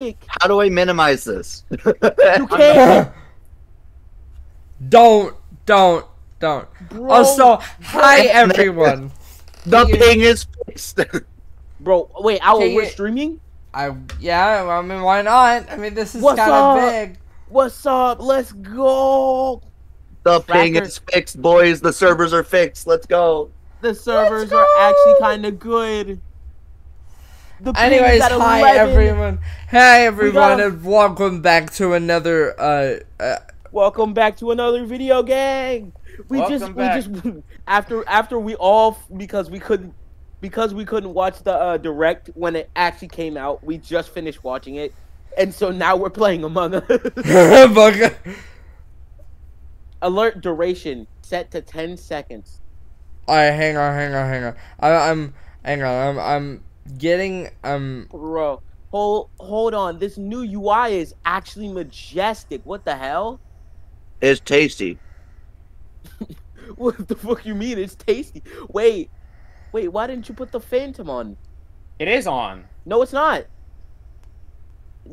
How do I minimize this? You can't, don't, don't, don't. bro. Also, hi everyone. the ping is fixed. bro, wait, Owl, we're you- streaming. I yeah, I mean why not? I mean this is What's kind up? of big. What's up? Let's go. the ping is fixed, boys. The servers are fixed. Let's go. The servers go. are actually kind of good. The Anyways, at hi 11. everyone. Hey everyone, gotta- and welcome back to another uh, uh Welcome back to another video gang. We just Welcome we just after after we all because we couldn't because we couldn't watch the uh, direct when it actually came out. We just finished watching it, and so now we're playing Among Us. Alert duration set to ten seconds. Alright, hang on, hang on, hang on. I, I'm hang on. I'm I'm getting um. Bro, hold hold on. This new UI is actually majestic. What the hell? It's tasty. What the fuck you mean? It's tasty. Wait, wait. Why didn't you put the Phantom on? It is on. No, it's not.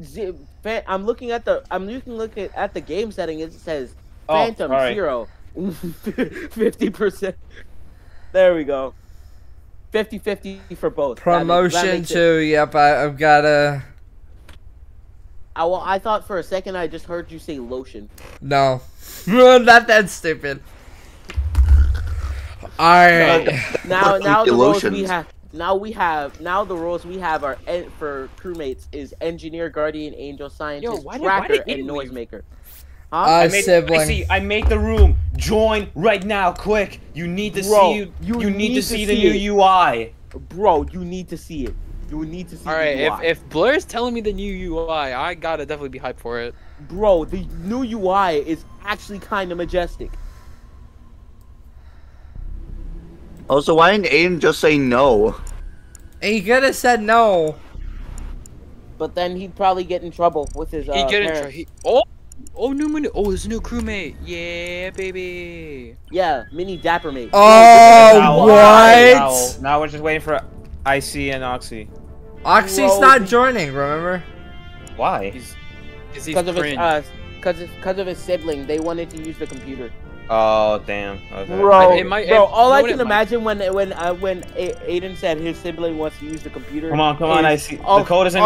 Z- fa- I'm looking at the. I'm looking look at, at the game setting. It says Oh, Phantom alright. zero, fifty percent. There we go. 50-50 for both. That makes- that Promotion too. it- yep. I, I've got a I, well, I thought for a second I just heard you say lotion. no. Not that stupid. Alright. Now, Fuck now you, the roles we have. Now we have. Now the roles we have are en- for crewmates is engineer, guardian, angel, scientist, why did- why tracker, did and noisemaker. leave? Noisemaker. Uh, Huh? I made, sibling. I see. I made the room. Join right now, quick. You need to Bro, see. you You, need, need to to see see the new UI. Bro, you need to see it. You need to see. All the right, if UI. if Blur's telling me the new UI, I gotta definitely be hyped for it. Bro, the new UI is actually kind of majestic. Also, why didn't Aiden just say no? he could have said no. But then he'd probably get in trouble with his. Uh, He get in parents. tr- he oh oh new mini oh there's a new crewmate yeah baby. Yeah, mini dapper mate. Oh, Now- Now, what? now we're just waiting for IC and Oxy. Oxy's Bro, not joining. Remember? Why? He's cause he's of his, uh, because because of his sibling, they wanted to use the computer. Oh damn. Okay. Bro, It might- bro, it- all I can it might- imagine when when uh, when Aiden said his sibling wants to use the computer. Come on, come on, is- Icy. all- the code is in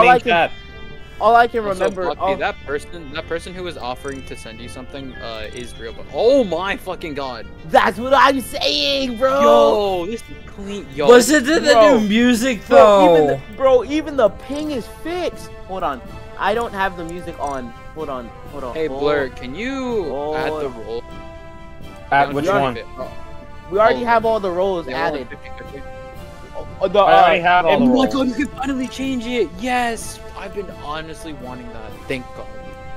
all I can- chat. All I Also, remember. Bucky, all- that person that person who was offering to send you something uh is real but oh my fucking god that's what I'm saying, bro. yo this is clean yo Listen to the new music bro, though. even the, bro, even the ping is fixed. Hold on, I don't have the music on. Hold on, hold on. hey hold- Blur can you add the Oh. role At which one? to 50. We already Oh. have all the roles Yeah, added. 50-50. Oh, the, I already uh, have all and- the Oh my god, you can finally change it! Yes! I've been honestly wanting that. Thank god.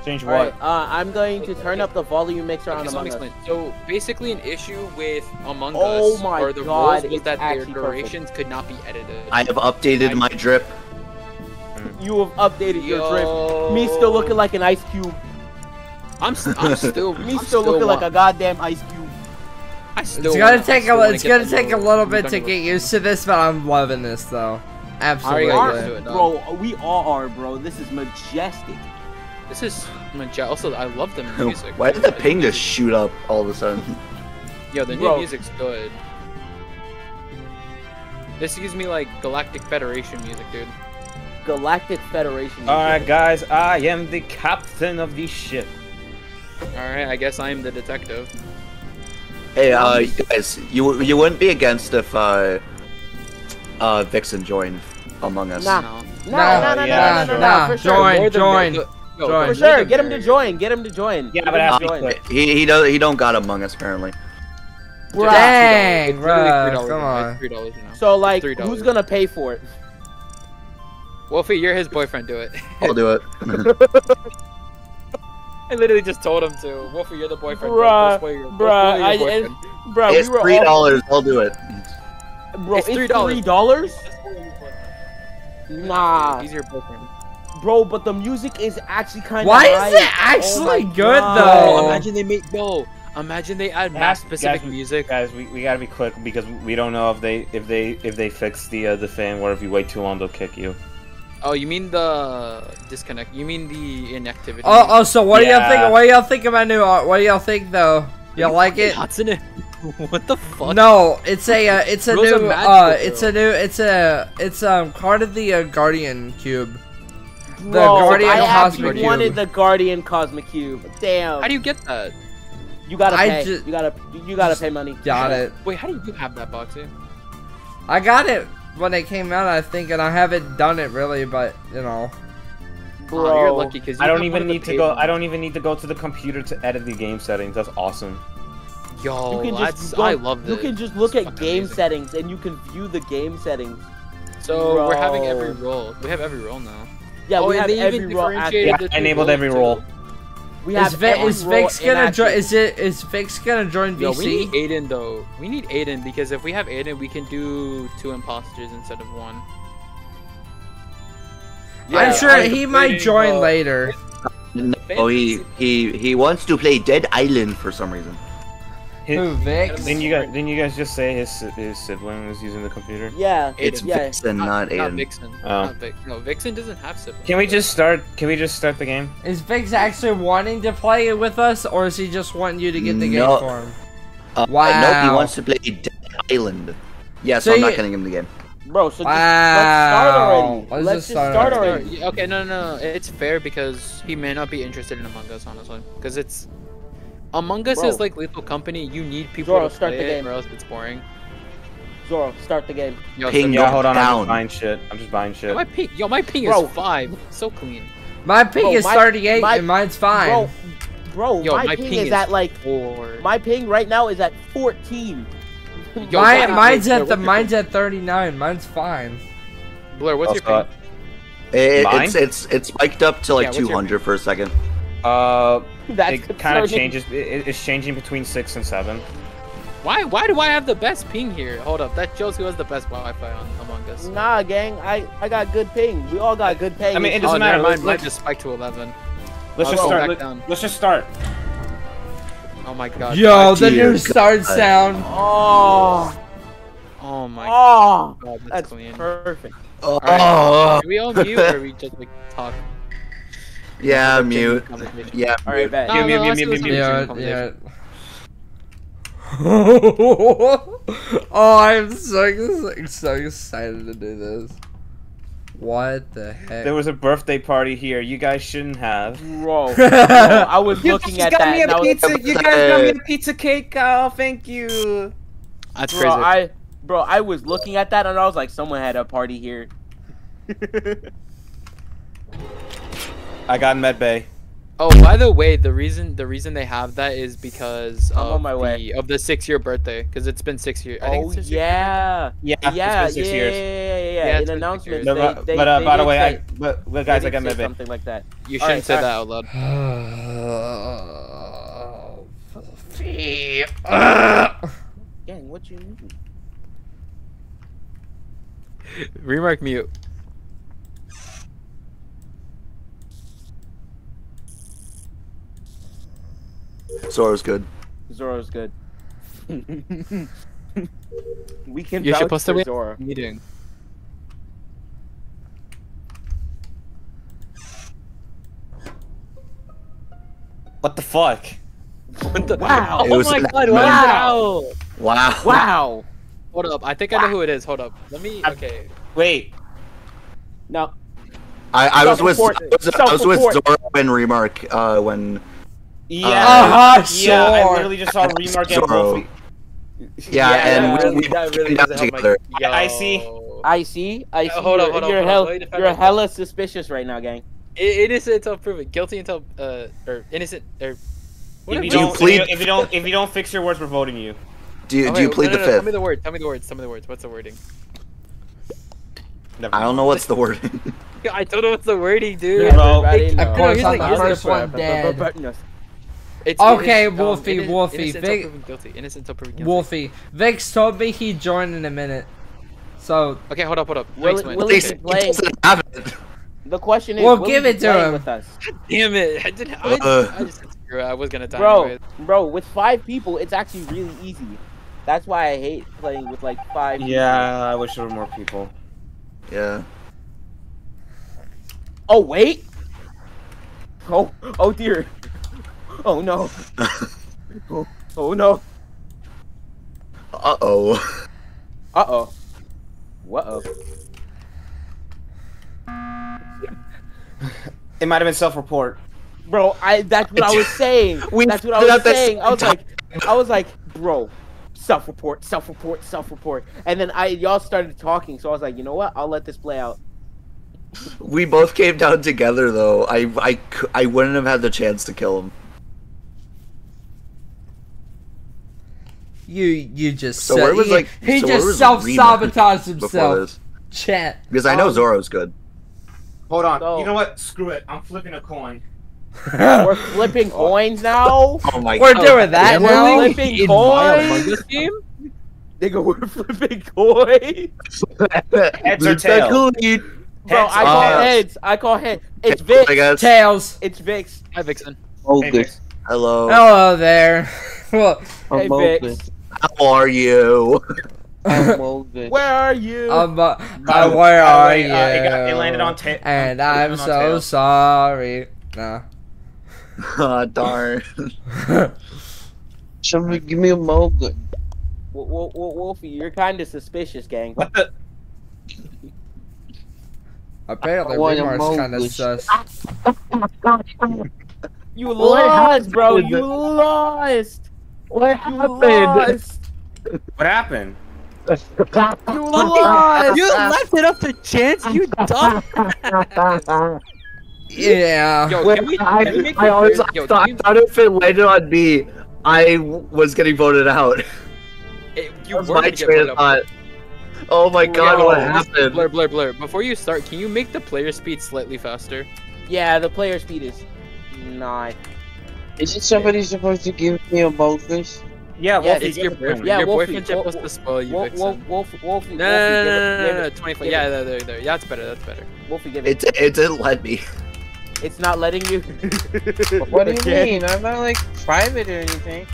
Change what? Alright, uh, I'm going to turn up the volume mixer on so Among Us. explain. So basically, an issue with Among Oh Us my or the God, rules was that their actually perfect. durations could not be edited. I have updated my drip. You have updated your drip. Me still looking like an ice cube. I'm, s- I'm still. Me I'm still looking like a goddamn ice cube. I still. It's gonna take a it's gonna take a new- little bit to get used to this, but I'm loving this though. Absolutely. got Are- used it, bro, we all are, bro. This is majestic. This is majestic. Also, I love the music. Why did the ping just shoot up all of a sudden? Yo, the new Bro. music's good. This gives me like Galactic Federation music, dude. Galactic Federation. Alright, guys, I am the captain of the ship. Alright, I guess I am the detective. Hey, uh, guys, you you wouldn't be against if uh, uh, Vixen joined Among Us. Nah. No. No, Nah, no, no, yeah, no, no, no, nah, no, for sure. join, More the join, mer- yo, join. For sure, get him to join. Get him to join. Yeah, Get but him it to has to join. He he don't he don't got Among Us apparently. Bruh. Dang, It's literally bruh, $3 come now. on. Three dollars now. So like, $3. who's gonna pay for it? Wolfie, you're his boyfriend. Do it. I'll do it. I literally just told him to. Wolfie, you're the boyfriend. Bruh, Bro, your, bruh, your I, boyfriend. it, bruh, it's we were three all, dollars. I'll do it. bro, It's it's $3. three dollars. Nah, He's your boyfriend. bro, but the music is actually kind of. Why is it actually good, Oh, though? imagine they make no. Imagine they add Guys, map specific guys, music. Guys, we, we gotta be quick because we don't know if they if they if they fix the uh, the thing where if you wait too long they'll kick you. Oh, you mean the disconnect? You mean the inactivity? Oh, oh, so what do y'all think? What do y'all think of my new art? What do y'all think though? Y'all like it? Hatsune. what the fuck? No, it's a uh, it's a Rules new uh it's a new it's a it's um part of the uh, Guardian cube. The Bro, Guardian I Cosmic actually Cube. wanted the Guardian Cosmic Cube. Damn. How do you get that? you gotta I pay. you gotta you gotta pay money. Got it. Wait, how do you have that boxy? I got it when it came out, I think, and I haven't done it really, but you know. Bro, Oh, you're lucky because I don't even need to go. I don't even need to go to the computer to edit the game settings. That's awesome. Yo, You can that's go, I love this. You can just look It's at game amazing. settings and you can view the game settings. So we're having every role. We have every role now. Yeah, oh, we have every role. Yeah, enabled every role. We Is, have Vi- every is role Vix gonna join? Is it is Vix gonna join Yo, we need Aiden though. We need Aiden because if we have Aiden, we can do two imposters instead of one. I'm sure I'm he might join uh, later. No, he he he wants to play Dead Island for some reason. His- Who Vix? Didn't you guys? Didn't you guys just say his his sibling was using the computer? Yeah, It's yeah. Vixen, not Not Aiden. Vixen. Oh. Not Vic- no, Vixen doesn't have siblings. Can we just start? Can we just start the game? Is Vix actually wanting to play it with us, or is he just wanting you to get the No. game for him? Uh, Wow. No, he wants to play Dead Island. Yes, So I'm you- not getting him the game. Bro, so just, Wow. let's start already. Let's Let's, just just start start, already. already. Okay, no, no, no. It's fair because he may not be interested in Among Us, honestly. Because it's Among Us Bro. is like Lethal Company. You need people Zoro, to start play the it, game. or else it's boring. Zoro, start the game. Yo, Ping so- Yeah, hold on. I'm down. just buying shit. I'm just buying shit. Yo, my ping, yo, my ping Bro. is five. So clean. My ping Bro, is my- 38 my- and mine's fine. Bro, bro, Yo, my, my ping, ping is, is at like Four. my ping right now is at 14. Yo, My, wait, mine's at the mine's at 39. Mine's fine. Blair, what's your Also, ping? It, Mine? it's it's it's spiked up to like what's your 200 for a second. Uh, That's it kind of changes. It, it's changing between six and seven. Why? Why do I have the best ping here? Hold up, that shows who has the best Wi-Fi on Among Us. Nah, gang, I I got good ping. We all got good ping. I mean, it oh, doesn't oh, matter. never Let's. Mine let's, just spiked to 11. let's I'll just start. Let, down. let's just start. Oh my god. Yo, the dear new start God. Oh. sound. Oh, Oh my oh, god, that's, that's clean. perfect. Oh, Alright, do we all mute or we just like talk? Yeah, mute. Yeah, All right, mute. bet. No, Mute, no, mute, let's mute, mute, mute. Yeah, oh, I'm so, so excited to do this. What the heck? There was a birthday party here. You guys shouldn't have. Bro, bro, I was looking at that. and I was- You guys got me a pizza cake. Oh, thank you. That's bro, crazy. I, bro, I was looking at that and I was like, someone had a party here. I got med bay. Oh, by the way, the reason the reason they have that is because I'm of on my the, way. of the six year birthday because it's been six years. I think oh it's six years. yeah, Yeah, yeah, it's yeah, been six yeah, years. yeah, yeah, yeah, Yeah, In it's been six announcements, years. No, they, but they, but, uh, they by the did way, say- I but, but they guys, I did got say med bay. something like that. You Alright, shouldn't say alright. that out loud. Filthy. Gang, what you mean? Remark mute. Zoro's good. Zoro's good. we can You're vouch supposed to for win Zoro. meeting. What the fuck? What the- Wow. Oh my god! admin. Wow. Wow. Wow. Hold up, I think I know who it is. Hold up. Let me. Okay. Wait. No, I, I was with I was, I was with. Zoro and Remark uh, when Yeah. Uh-huh, yeah. I literally just saw Remark and Zoro. Wolfie. yeah, and that we, really- we that really came down doesn't help my- together. I see. I see. I see. Uh, hold on, you're, hold on, you're hold on. hell, Let me you're hella suspicious right now, gang. I- innocent until proven guilty until uh or innocent or. If you, Do you don't, plead- if, you, if you don't, if you don't fix your words, we're voting you. Do you, Oh, do you plead no, no, the no, Tell me fifth? the word. Tell me the words. Tell me the words. What's the wording? Never I don't know what's the wording. I don't know what's the wording, dude. Yeah, Bro, Everybody Of knows. course, he's I'm like, the he's first one dead. No. It's, Okay, it's, Wolfie, innocent- Wolfie, Innocent until Vic- proven guilty. Innocent until proven guilty. Wolfie. Vix told me he'd join in a minute. So, Okay, hold up, hold up. Will- Thanks, man. will At he least he playing? doesn't have it. The question is, we'll give he it to him. With us? Damn it! I didn't. I, Uh. I just screw it. I was gonna die. Bro, anyways. bro, with five people, it's actually really easy. That's why I hate playing with like five. Yeah, I wish there were more people. Yeah. Oh wait. Oh oh dear. Oh no. Oh, oh no. Uh oh. Uh oh. What oh. It might have been self-report. Bro, I that's what I was saying. We that's what I was saying. I was same like I was like, bro, self-report, self-report, self-report. And then I y'all started talking, so I was like, you know what? I'll let this play out. We both came down together though. I I I wouldn't have had the chance to kill him. You you just So said- where was he, like he so just self sabotaged himself. Chat. Because I know Um, Zoro's good. Hold on. So- You know what? Screw it. I'm flipping a coin. We're flipping coins now. Oh my We're god. doing that now. We're flipping In coins. Us game? Nigga, we're flipping coins. Heads or tails? Bro, Heads I call tails? heads. I call heads. It's Vix. Tails. It's Vix. Hi, Vixen. Hey, Vix. Hello. Hello there. well, Hey Vix. How are you? Where are you? um, uh, By uh, the- where are way, you? uh, it, got, it landed on ta- And it I'm landed on so tails. sorry. No. Ah, darn. Somebody give me a Mogan. Wo- wo- wo- Wolfie, you're kind of suspicious, gang. What the? Apparently, I want kind of sus. You lost, bro. You lost. What You lost. What happened? You lost. You left it up to chance, you dumb. Yeah. Yo, Wait, we, I, can we make I always yo, thought, can I thought if it landed on me, I w- was getting voted out. you, it- you That was were my train of up. thought. Oh my god, Yo, what happened? Blur, blur, blur. Before you start, can you make the player speed slightly faster? Yeah, the player speed is nine. Isn't somebody supposed to give me a bogus? Yeah, Yeah, Wolfie, It's your boyfriend. Yeah, your Wolfie, boyfriend's Wo- supposed to spoil you, Wolf, Vixen. Wolf, Wolf, Wolfie, No, Wolfie, no, no, give no, it, no, give no, it, 25. give Yeah, there, there, there. Yeah, that's better, that's better. Wolfie, give it. It, it didn't let me. It's not letting you. What do you mean? I'm not like private or anything.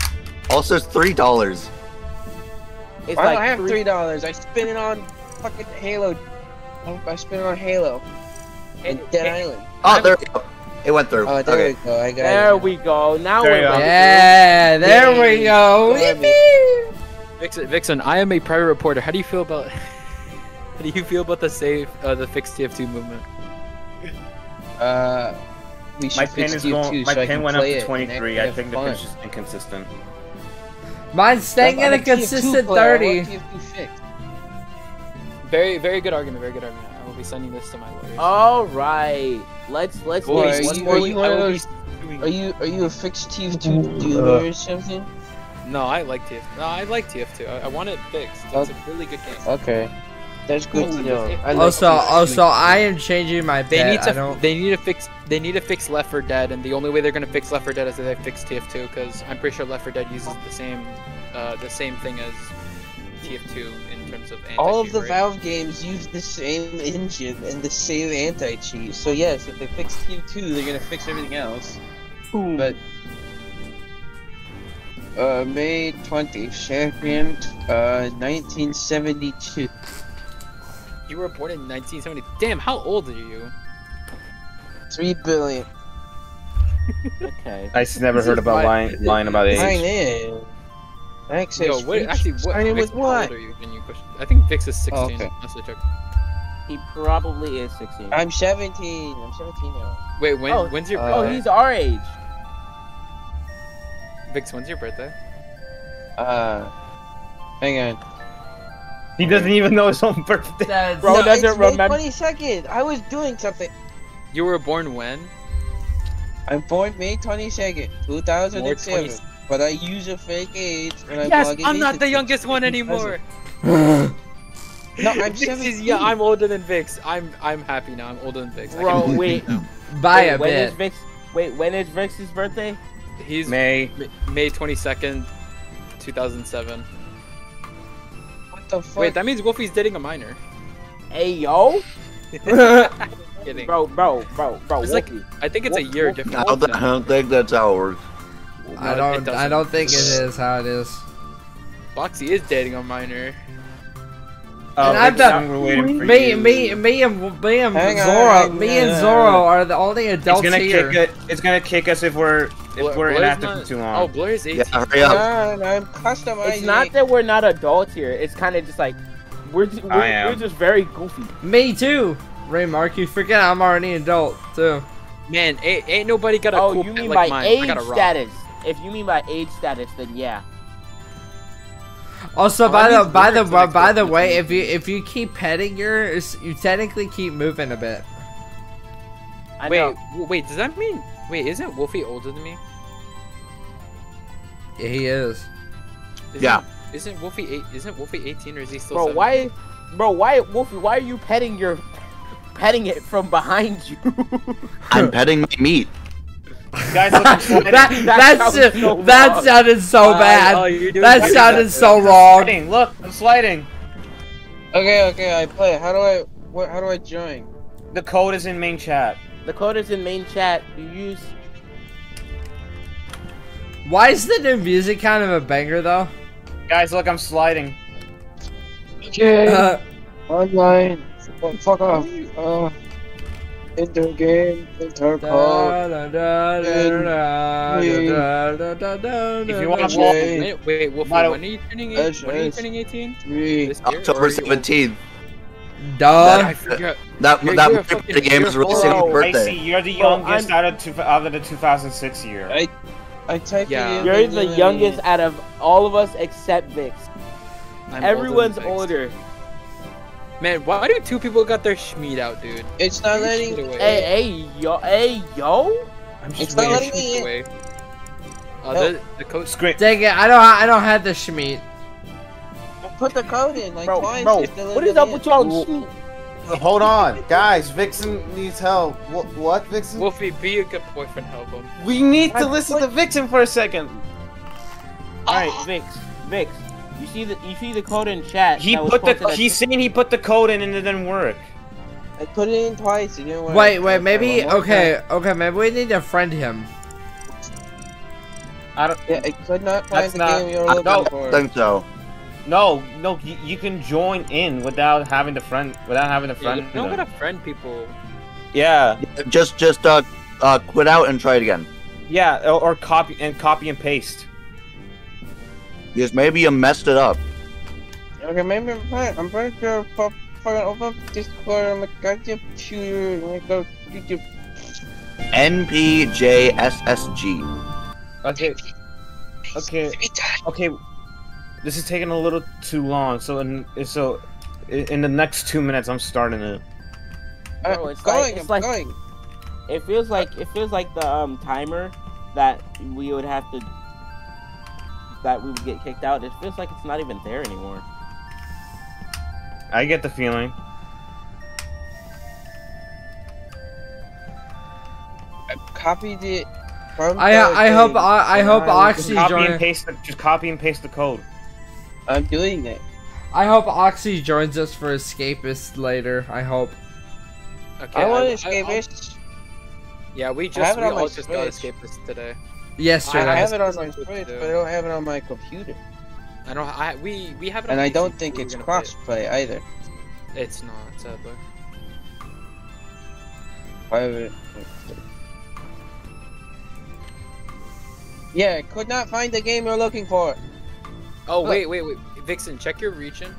Also, it's three dollars. It's I like don't have three- three dollars. I spent it on fucking Halo. I- I spent it on Halo and Dead Island. Oh, there we go. It went through. Oh, there okay. we go. I got There it. we go. Now There we're you Yeah, there we go. Yay. Yippee. Vixen, Vixen, I am a private reporter. How do you feel about how do you feel about the save uh, the fixed TF2 movement? Uh, we My pen is going. too, My so I pen went up to 23. I have think the fun. pin's just inconsistent. Mine's staying at a a TF2 consistent player. 30. want TF2 fixed. Very, very good argument. Very good argument. I will be sending this to my lawyers. All right. Let's let's Boy, are one you- more. are you one of I will be those- Are you are you a fixed TF2 dealer or something? No, I like TF. No, I like TF2. I, I want it fixed. It's a really good game. Okay, that's good to know. I like Also, also, I am changing my They bet. need I to. don't. They need to fix. They need to fix Left 4 Dead, and the only way they're gonna fix Left 4 Dead is if they fix TF2, because I'm pretty sure Left 4 Dead uses the same, uh, the same thing as TF2 in terms of All of the rate. Valve games use the same engine and the same anti-cheat. So yes, if they fix TF2, they're gonna fix everything else. But uh, May 20th, champion, uh, 1972. You were born in 1970. Damn, how old are you? Three billion. Okay. I just never This heard about lying, lying about I age. know. Access. Yo, what? Actually, what? sign in Vix, with what? old are you? Can you push? I think Vix is 16. Oh, okay. Let's check. He probably is 16. I'm 17. I'm 17 now. Wait, when? Oh, when's your uh, oh, he's our age. Vix, when's your birthday? Uh, hang on. He doesn't even know his own birthday. That's- Bro no, doesn't it's May 22nd. I was doing something. You were born when? I'm born May 22nd, 2007. 20 But I use a fake age when I Yes, I'm not the youngest one anymore. No, I'm Vix is, yeah, I'm older than Vix. I'm I'm happy now. I'm older than Vix. Bro, wait. By wait, a when is bit. Vix? Wait, when is Vix's birthday? He's May. May 22nd, 2007. What the fuck? Wait, that means Wolfie's dating a minor. Hey yo, Kidding. bro, bro, bro, bro. It's like- I think it's a year Wolf- difference. I don't, I don't think that's how it works. I No, it don't. I don't think it is how it is. Foxy is dating a minor. Oh, And I've Vixen, done- we're waiting for Me, you. me, me, and me and Hang Zoro, hang me and on. Zoro are the only It's adults gonna here. kick it. It's gonna kick us if we're if Blur- we're Blur's inactive not- for too Oh, long. Blur's 18. Yeah, hurry up. God, I'm customizing. It's not that we're not adults here. It's kind of just like we're just, we're, we're just very goofy. Me too. Remark, you forget I'm already an adult too. Man, ain't, ain't nobody got a Oh, cool you mean like by mine. I age got a rock. status? If you mean by age status, then yeah. Also, Oh, by the by the lyrics like by the way, if you if you keep petting yours, you technically keep moving a bit. I Wait, know. w- wait, does that mean? Wait, isn't Wolfie older than me? Yeah, he is. Isn't, Yeah. Isn't Wolfie eight? Isn't Wolfie 18 or is he still? Bro, 17? why, bro, why, Wolfie? Why are you petting your, petting it from behind you? I'm petting my meat. Guys, look, I'm sliding. that That that's sounds so that sounded so bad. oh, you're that sounded so I'm wrong. sliding. Look, I'm sliding. Okay, okay, I play. How do I? What? How do I join? The code is in main chat. the code is in main chat. You use. Why is the new music kind of a banger though? Guys, look, I'm sliding. Okay. Uh, Online. Fuck, fuck off. Uh, enter game. Enter code. If you wanna Okay. walk- Wait, wait, Wolfie, when are you turning? Uh, Eight, when are you yes. turning 18? Three. This year, or October 17th. Duh. I forgot. That You're- that you're a the game is a releasing bro. his Lacey, birthday. you're the Bro, youngest out of, two, out of the 2006 year. I, I typed Yeah. in. You're the youngest out of all of us except Vix. I'm Everyone's older. Vix. older. Man, why do two people got their schmeat out, dude? It's not letting. Hey, hey, yo, hey, yo. I'm It's just not waiting. letting me in. Away. Uh, No. the, the coach. Scream. Dang it! I don't I don't have the schmeat. Put the code in like Bro, twice. bro, what up with y'all? Well- Hold on, guys. Vixen needs help. What? What, Vixen? Wolfie, be a good boyfriend, help him. we need to I- listen to Vixen for a second. All right, Vix, Vix. You see the you see the code in chat. He put the. posted at- He's saying he put the code in and it didn't work. I put it in twice. It didn't work. Wait, wait, Okay, maybe one more okay, okay, maybe we need to friend him. I don't. Yeah, I could not find That's the not- game you were I don't for. think so. No, no. You, you can join in without having to friend. Without having to Yeah, friend. you don't gotta friend people. Yeah. Just just uh uh quit out and try it again. Yeah. Or, or copy and copy and paste. Because maybe you messed it up. Okay, maybe I'm fine. I'm pretty sure. Fuck, fucking open Discord. I'm like, got your computer. I'm like, go get your. NPJSSG. Okay. Okay. Okay. This is taking a little too long. So in so in in the next two minutes, I'm starting it. I'm Bro, it's going. like- it's I'm like- going. It feels like it feels like the um timer that we would have to that we would get kicked out. It feels like it's not even there anymore. I get the feeling. I copied it. From I the I hope. I, I hope Alright, Oxy Copy and joins. paste. The, just copy and paste the code. I'm doing it. I hope Oxy joins us for Escapist later. I hope. Okay. I want to I- escape I- it. Yeah, we just we all just got Switch. escapists today. Yesterday. I have it on my what Switch, do. but I don't have it on my computer. I don't. I we we have it. And I don't think it's gonna it. crossplay either. It's not, sadly. Private. Yeah, could not find the game you're looking for. Oh Look. wait, wait, wait, Vixen, check your region.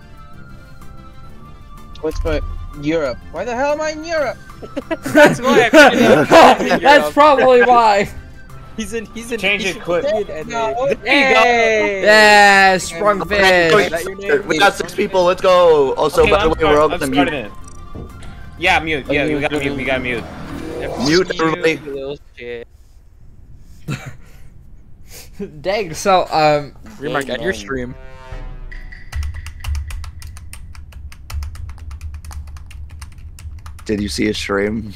What's for Europe? Why the hell am I in Europe? That's why I put it in. That's probably why. He's in. He's in. Change it quick. No, there. Hey! Yeah, sprung Okay, fish. Is that your name? We got six people. Let's go. Also, Okay, by the I'm way, start- we're I'm open to mute. it. Yeah, mute. Yeah, we got mute. We got mute. Mute everybody. You little shit. Dang. So um, Remark at your stream. Did you see a stream?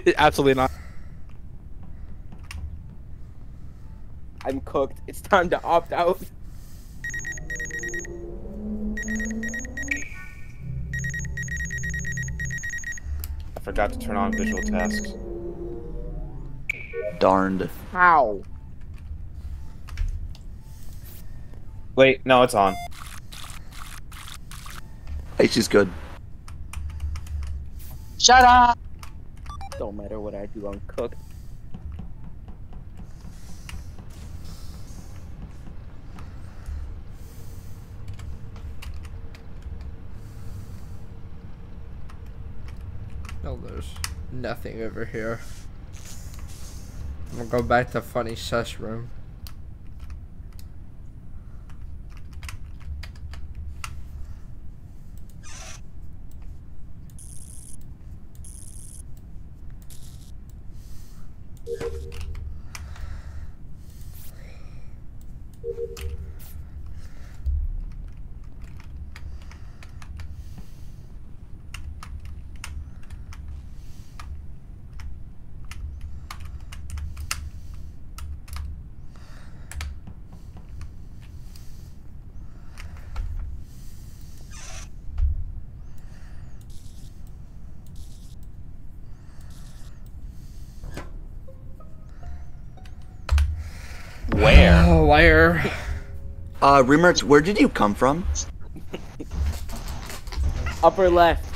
Absolutely not. I'm cooked. It's time to opt out. I forgot to turn on visual tasks. Darned. How? Wait, no, it's on. Hey, she's good. Shut up! Don't matter what I do, I'm cooked. No, there's nothing over here. I'm gonna go back to funny sus room. Where? Where? Uh, Remarks, where did you come from? Upper left.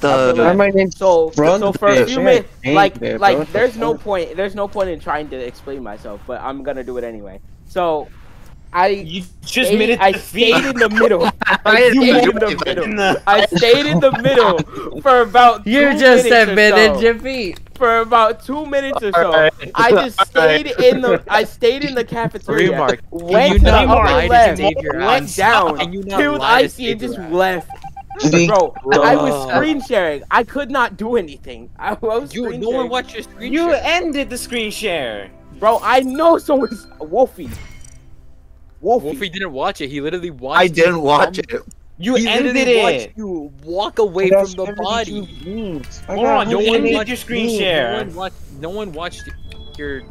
The my name's So, Run so the for a few minutes, like, there, like, bro. there's no point, there's no point in trying to explain myself, but I'm gonna do it anyway. So, I, You just stayed, made I stayed in the middle. I I stayed in the middle. I stayed in the middle for about. You two just minutes or admitted so. defeat. for about two minutes or so. Alright. I just stayed Alright. in the I stayed in the cafeteria. Remark. Went you not upper lie left, went down, Can you not killed lie to Icy and just Adams? left. Big Bro, I was screen sharing. I could not do anything. I was You, screen no one sharing. watched your screen You share. ended the screen share. Bro, I know someone's Wolfie. Wolfie. Wolfie didn't watch it. He literally watched. It. I didn't watch it. it. You He ended it. watched you walk away from the body. Hold on, No one watched your screen No share. one watched. No one watched your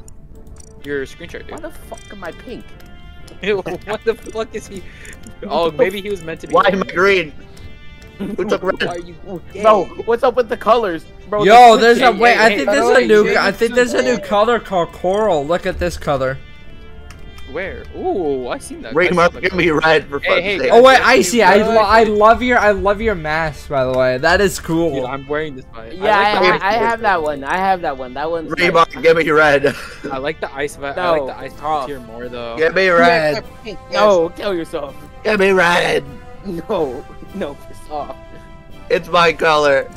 your screen share, Dude. Why the fuck am I pink? what the fuck is he? Oh, maybe he was meant to be. Why am I green? Who took Why red? are you? Bro, what's up with the colors? Bro, Yo, the there's a switch- wait. I think by the there's a new. I think there's a new color called coral. Look at this color. Where? Ooh, I seen that. I Remark, saw give me red for Hey, fuck's hey, sake. Oh wait, Hey, Icy, I, lo- I love your I love your mask by the way. That is Dude, cool. I'm wearing this. By. Yeah, I, I, like the I, I have that one. I have that one. That one's nice. Give me red. I like the ice. I No, like the ice tough. tier more though. Give me red. No, kill yourself. Give me red. No, no, piss off. It's my color.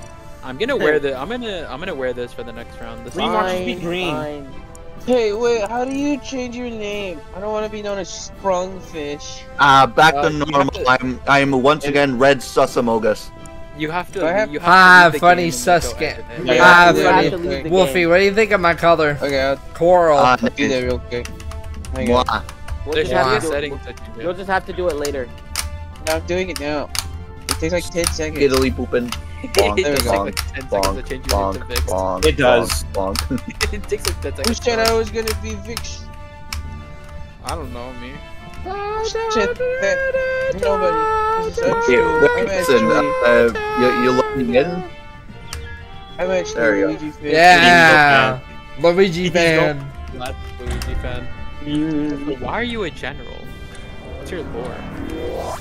I'm gonna wear the. I'm gonna. I'm gonna wear this for the next round. This Remark. Remark should be green. Fine. Hey, wait, how do you change your name? I don't want to be known as Sprungfish. Uh, back Uh, to normal. to- I'm I'm once again red susamogus. You have to. Have- you have Ah, to leave the funny game and then go Sasuke. edit it. Yeah, Ah, you You have funny. to leave the Wolfie, what do you think of my color? Okay, I'll Coral. Uh, do that real quick. Hang on. mwah. We'll There's just have to do- settings that you You'll just have to do it later. No, I'm doing it now. It takes like 10 seconds. Italy pooping. it Bonk, takes bonk, like 10 seconds to change your name to bonk, Vix. bonk, It does. Bonk, bonk. it takes like 10 Who seconds. said I was gonna be Vix? I don't know, me. Shit, that, nobody. This is Hey, untrue. I'm Wilson, actually, uh, you you looking in? I'm actually there you go. Luigi Fish. Yeah. Luigi fan. Last Luigi fan. Mm. Why are you a general? What's your lore?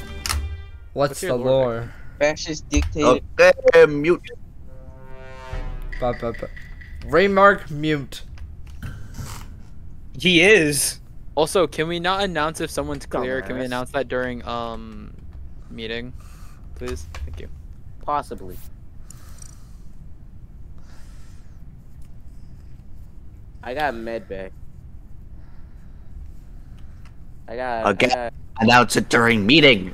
What's What's the lore? lore? Fascist dictator. Okay, mute. Ba, ba, ba. Remark mute. He is. Also, can we not announce if someone's clear? Can we announce that during um meeting, please? Thank you. Possibly. I got med bay. I got. Again. I got Announce it during meeting.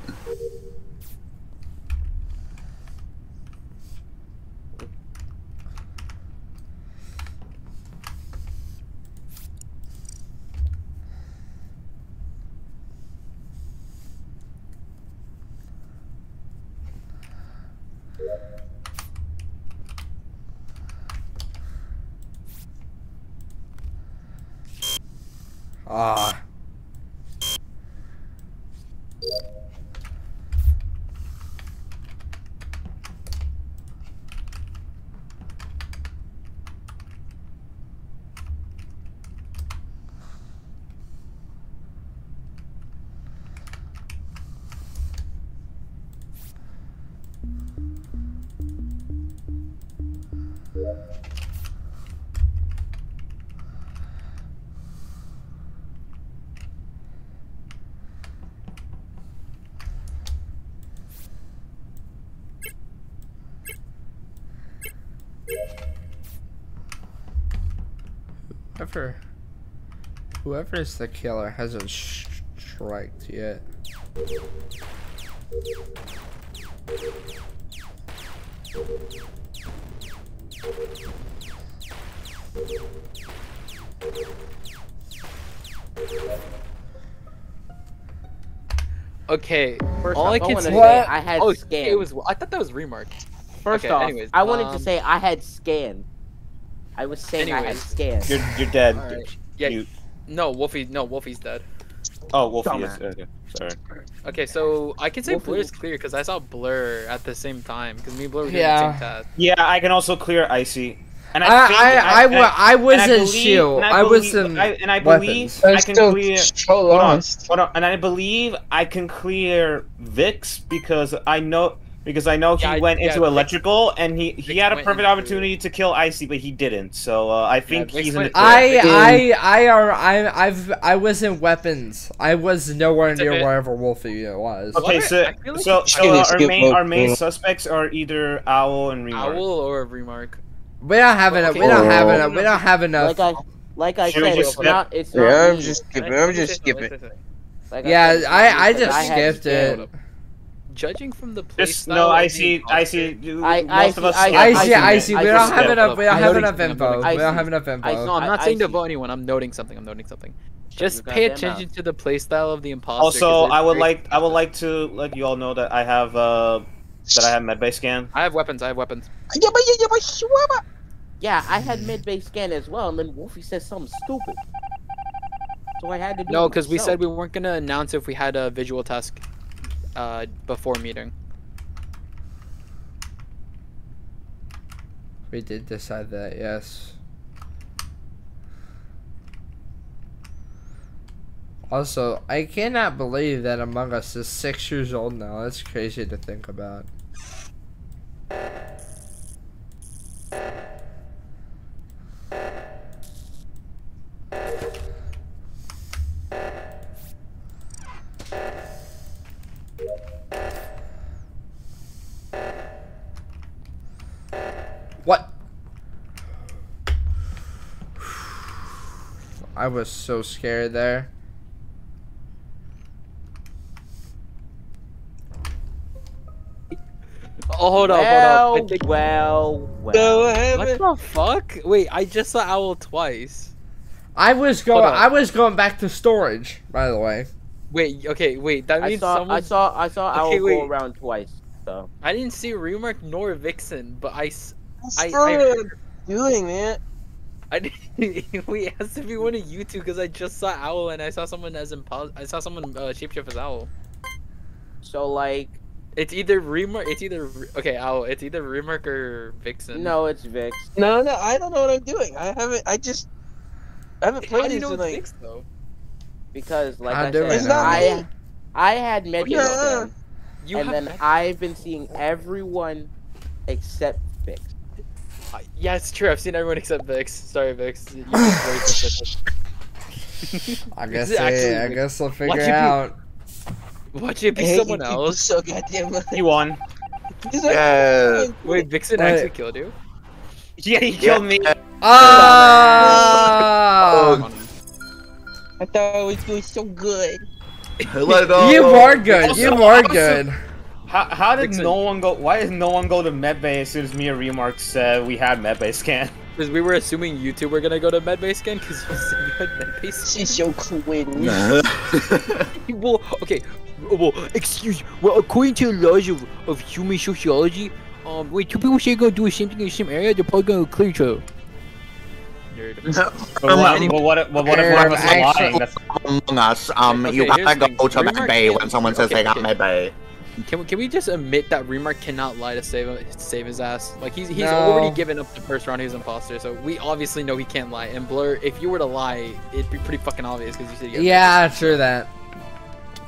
Ah. Whoever, whoever is the killer hasn't sh- striked yet. Okay, First all off, I I can wanna say. say I had oh, scanned. it was. I thought that was remark. First Okay, off, anyways, I wanted um, to say I had scanned. I was saying I had Anyways. scanned. You're you're dead. Alright. Yeah. You- No, Wolfie. No, Wolfie's dead. Oh, Wolfie Dumbass. is. Okay, sorry. Okay, so I can say Wolfie- Blur is clear because I saw Blur at the same time because me and Blur were doing Yeah. the same task. Yeah, I can also clear Icy. And I, I, think, I, I, and wa- I was and I in believe- shield. and I, was believe- in I, and I believe I'm can clear. so Hold on, lost. hold on, and I believe I can clear Vix because I know because I know he Yeah, went yeah, into Vix- electrical and he he Vix had a went perfect into- opportunity to kill Icy, but he didn't. So uh, I think Vix he's in the. I, I, I are, I, I've, I was in weapons. I was nowhere near okay. wherever Wolfie was. Okay, so like so so uh, our skip, main our skip. main suspects are either Owl and Remark. Owl or remark. We don't have enough. We don't have enough. We don't have enough. Like I, like I Should said, it's skip? not. It's not Yeah, I'm just skipping. I- I'm just skipping. let me say something. Like Yeah, said, it's I- not me, I 'cause just skipped it. Judging from the play Just no, I see, I see. imposter- I- most I of see- us. I- I I see. see I see. We see don't it. have enough. We don't I'm have enough info. We don't something. have enough info. No, I'm not saying to vote anyone. I'm noting something. I'm noting something. Just pay attention to the playstyle of the imposter. 'cause Also, I would like I would like to let you all know that I have uh that I have medbay scan. I have weapons. I have weapons. Yeah, I had medbay scan as well, and then Wolfie said something stupid. So I had to do No, because we said we weren't gonna announce if we had a visual task uh, before meeting. We did decide that. Yes. Also, I cannot believe that Among Us is six years old now. That's crazy to think about. Was so scared there. Oh, hold up, well, hold up. I think, well, well. What the fuck? Wait, I just saw Owl twice. I was going. I was going back to storage. By the way, Wait, okay, wait. That I means saw, someone. I saw, I saw Okay, Owl go around twice. So I didn't see Remark nor Vixen, but I. What I, are you doing, man? I didn't. Wait, it has to be one of you two because I just saw Owl and I saw someone as impos. I saw someone uh, shapeshift as Owl. so like, It's either Remark. It's either okay, Owl. It's either Remark or Vixen. no, it's Vix. No, no, I don't know what I'm doing. I haven't. I just. I haven't How played do you this know in it's like. Vix though? Because like I'm i said, it's not I, me. I had medbay Yeah. You and then I've been seeing everyone except Vix. Yeah, it's true. I've seen everyone except Vix. Sorry, Vix. You did very suspicious. I guess. it actually I guess I'll Watch figure it be- out. Watch it be I hate someone you else. So goddamn much. He won. Yeah. Wait, Vixen Wait. actually killed you? Yeah, he killed me. Ah! I thought I was doing so good. Let you are good. You are good. How, how did no one go? Why did no one go to medbay as soon as me and Remark said we had medbay scan? Because we were assuming you two were gonna go to medbay scan because you said you had medbay scan. She's so cringe. Well, okay. Well, excuse. Well, according to the laws of, of human sociology, um, when two people say go do the same thing in the same area, they're probably gonna clear each other. Nerd. But what, but what, if- but what if one of us is lying? That's, Among Us, um, Okay, you gotta go to Remark med bay can't- when someone says okay, they got okay. Med bay. Can we, can we just admit that Remark cannot lie to save save his ass? Like he's he's No. already given up the first round. He's an imposter, so we obviously know he can't lie. And Blur, if you were to lie, it'd be pretty fucking obvious because you said you had Yeah, true that.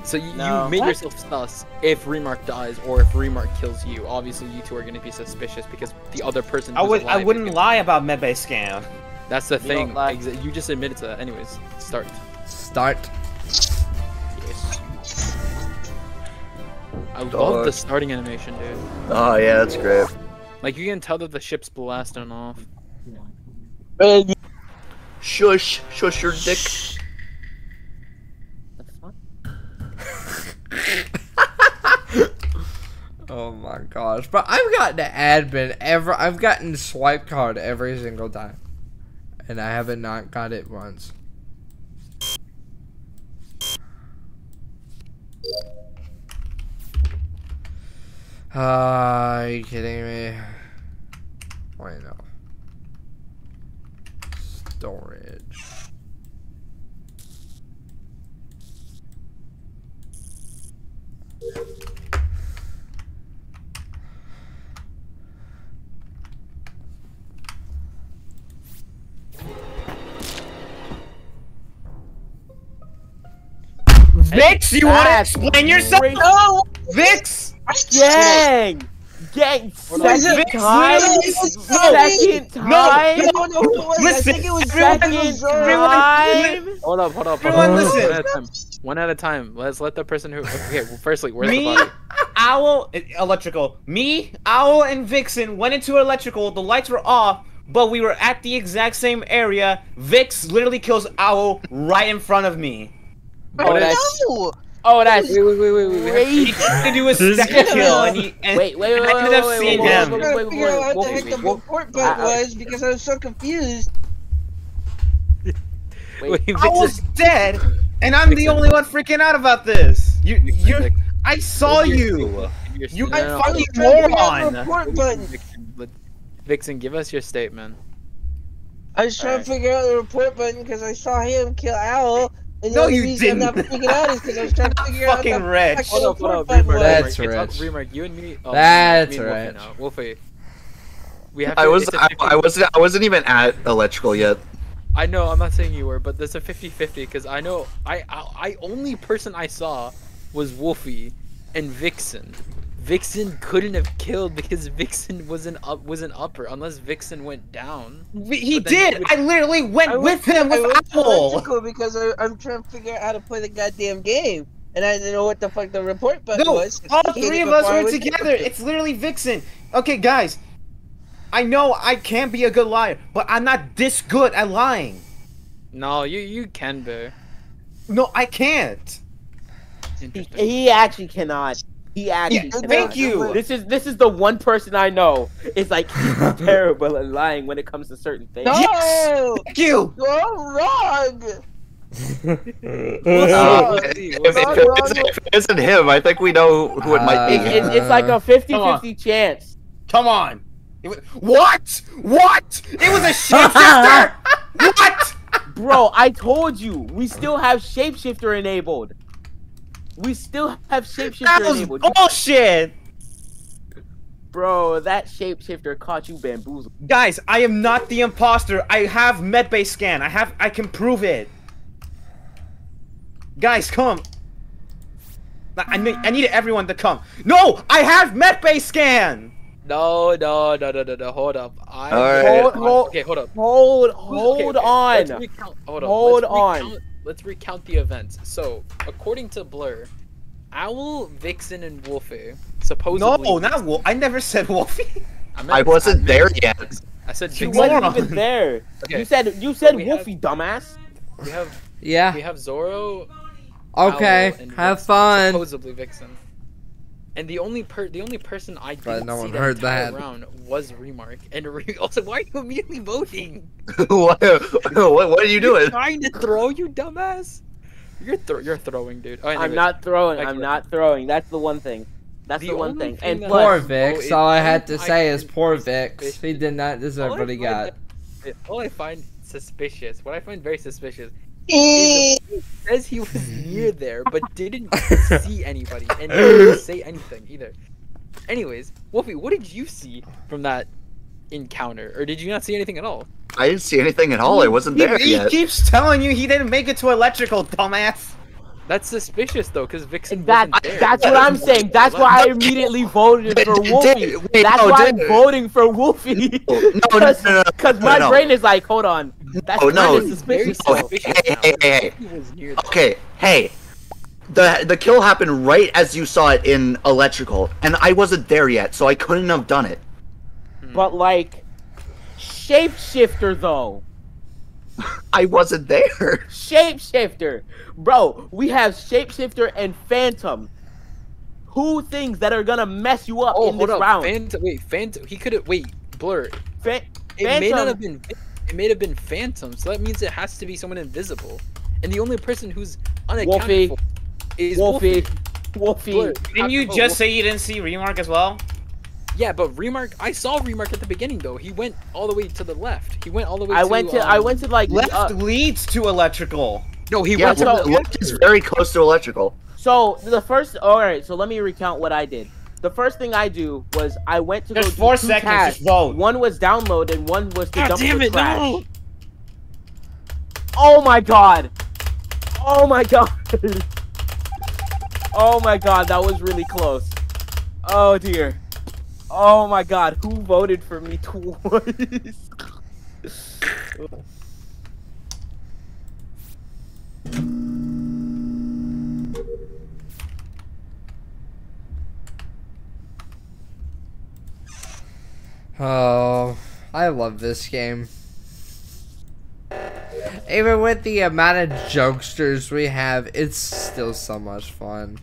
So you, No. you made What? yourself sus if Remark dies or if Remark kills you. Obviously, you two are going to be suspicious because the other person. I would I alive is wouldn't gonna- lie about medbay scam. That's the don't thing. lie. You just admitted to that. Anyways, start. Start. I love the starting animation, dude. Oh yeah, that's great. Like you can tell that the ship's blasting off. Shush, shush your dick. Oh my gosh. But I've gotten admin ever I've gotten swipe card every single time. And I haven't not got it once. Uh, are you kidding me? Wait, no. Storage. Vix, you want to explain yourself? great. No! Vix! Gang! Gang! Second Vix, time! literally- Second No, time! I don't know who it was. Listen, I think it was everyone- Second Second everyone- time! Hold up, hold up, hold Everyone up. listen. One at a time. One at a time. Let's let the person who. Okay, well, firstly, where's Me, the body? Owl, electrical. Me, Owl, and Vixen went into electrical. The lights were off, but we were at the exact same area. Vix literally kills Owl right in front of me. Oh, don't that's- know. Oh, that's Wait, wait, wait, wait, wait. we He crazy! tried to do a second kill, and he and, Wait, wait, and wait, I ended up wait, wait, seeing wait, I'm him. wait, trying to figure out wait, what the wait, heck the report ah, wait, button ah. was because I was so confused. Wait, I was dead, and I'm the only one freaking out about this. You, Vixen, you, Vixen, I saw give you. You- I No, no, fucking I was trying to figure out moron. report button. Vixen, Vixen, give us your statement. I was trying to figure out the report button because I saw him kill Owl. And the No, only you reason I'm not didn't. freaking out is because I was trying to figure out Fucking the Rich. actual Hold up, hold up, button Remark. That's Remark, rich. Remark, you and me. Oh, That's me and Wolfie right. Wolfie. We have to, I was it's a I, 50 I wasn't I wasn't even at electrical yet. I know, I'm not saying you were, but there's a 50-50 because I know I, I I only person I saw was Wolfie and Vixen. Vixen couldn't have killed because Vixen was an up was an upper unless Vixen went down. V- He But then- did. I literally went I with went, him I with went to Owl. electrical because I, I'm trying to figure out how to play the goddamn game. And I didn't know what the fuck the report button No, was. 'cause all three of us were went to together. It's literally Vixen. Okay, guys. I know I can't be a good liar, but I'm not this good at lying. No, you you can be. No, I can't. He, he actually cannot. He actually Yeah, thank you. This is this is the one person I know is like terrible at lying when it comes to certain things. No! Yes! Thank you. You're wrong! Uh, We'll if, see, if, we'll see. it isn't, if it isn't him, I think we know who it might be. It, it, it's like a 50-50 chance. Come on. It was, what? What? It was a shapeshifter. what? Bro, I told you, we still have shapeshifter enabled. We still have That shapeshifter was enabled. bullshit. Bro, that shapeshifter caught you bamboozled. Guys, I am not the imposter. I have medbay scan. I have. I can prove it. Guys, come. I I need, I need everyone to come. No, I have medbay scan. No, no, no, no, no, no. Hold up. I Alright. Hold- hold- okay, hold up. Hold, hold okay, on. Let's recount, hold on. Hold on. Recount, let's recount the events. So, according to Blur, Owl, Vixen, and Wolfie supposedly. No, not Wolf. I never said Wolfie. meant- I wasn't meant there yet. I said She Vixen. wasn't even there. Okay. You said you said We have- Wolfie, dumbass. We have Yeah. we have Zoro. Okay. Owl, and Have Vixen, fun. Supposedly Vixen. And the only per the only person I But didn't no see one that heard entire that. round was Remark. And Re- also, why are you immediately voting? what, what, what are you doing? trying to throw you, dumbass. You're thro- you're throwing, dude. Oh, I'm not throwing. I'm not throwing. That's the one thing. That's The the, one thing. thing And that- Poor Vix. Oh, All I had to I say is poor suspicious. Vix. He did not deserve All what he find- got. All I find suspicious, what I find very suspicious, Eh, says he was near there but didn't see anybody and didn't say anything either. Anyways, Wolfie, what did you see from that encounter, or did you not see anything at all? I didn't see anything at all. I wasn't He, there he yet. keeps telling you he didn't make it to electrical, dumbass. That's suspicious though, because Vixen That wasn't there. that's what I'm saying. That's why I immediately voted for Wolfie. wait, That's no, why did- I'm voting for Wolfie. No, no, no, no, no, Because no, my no. brain is like, hold on. That's No, no. suspicious. Oh, hey, hey, hey, hey. He was near there. Okay, hey. The the kill happened right as you saw it in electrical, and I wasn't there yet, so I couldn't have done it. But like, shapeshifter though. I wasn't there. Shapeshifter, bro. We have shapeshifter and phantom. Two things that are gonna mess you up Oh, in hold this up. round. Phantom. Wait, Phantom. He could have. Wait, Blur. Fa- It may not have been. It may have been Phantom. So that means it has to be someone invisible. And the only person who's unaccounted Wolfie. for is Wolfie. Wolfie. Blur. Didn't you Oh, just say you didn't see Remark as well? Yeah, but Remark. I saw Remark at the beginning though. He went all the way to the left. He went all the way. I to, went to I um, went to like Left uh, leads to electrical. No, he Yeah, went to so- left, the left is very close to electrical. So the first, all right. So let me recount what I did. The first thing I do was I went to There's go do four two seconds, tasks. just vote. One was download and one was to God dump damn the it! trash. No. Oh my god! Oh my god! oh my god, that was really close. Oh dear. Oh my god, who voted for me twice? Oh, I love this game. Even with the amount of jokesters we have, it's still so much fun.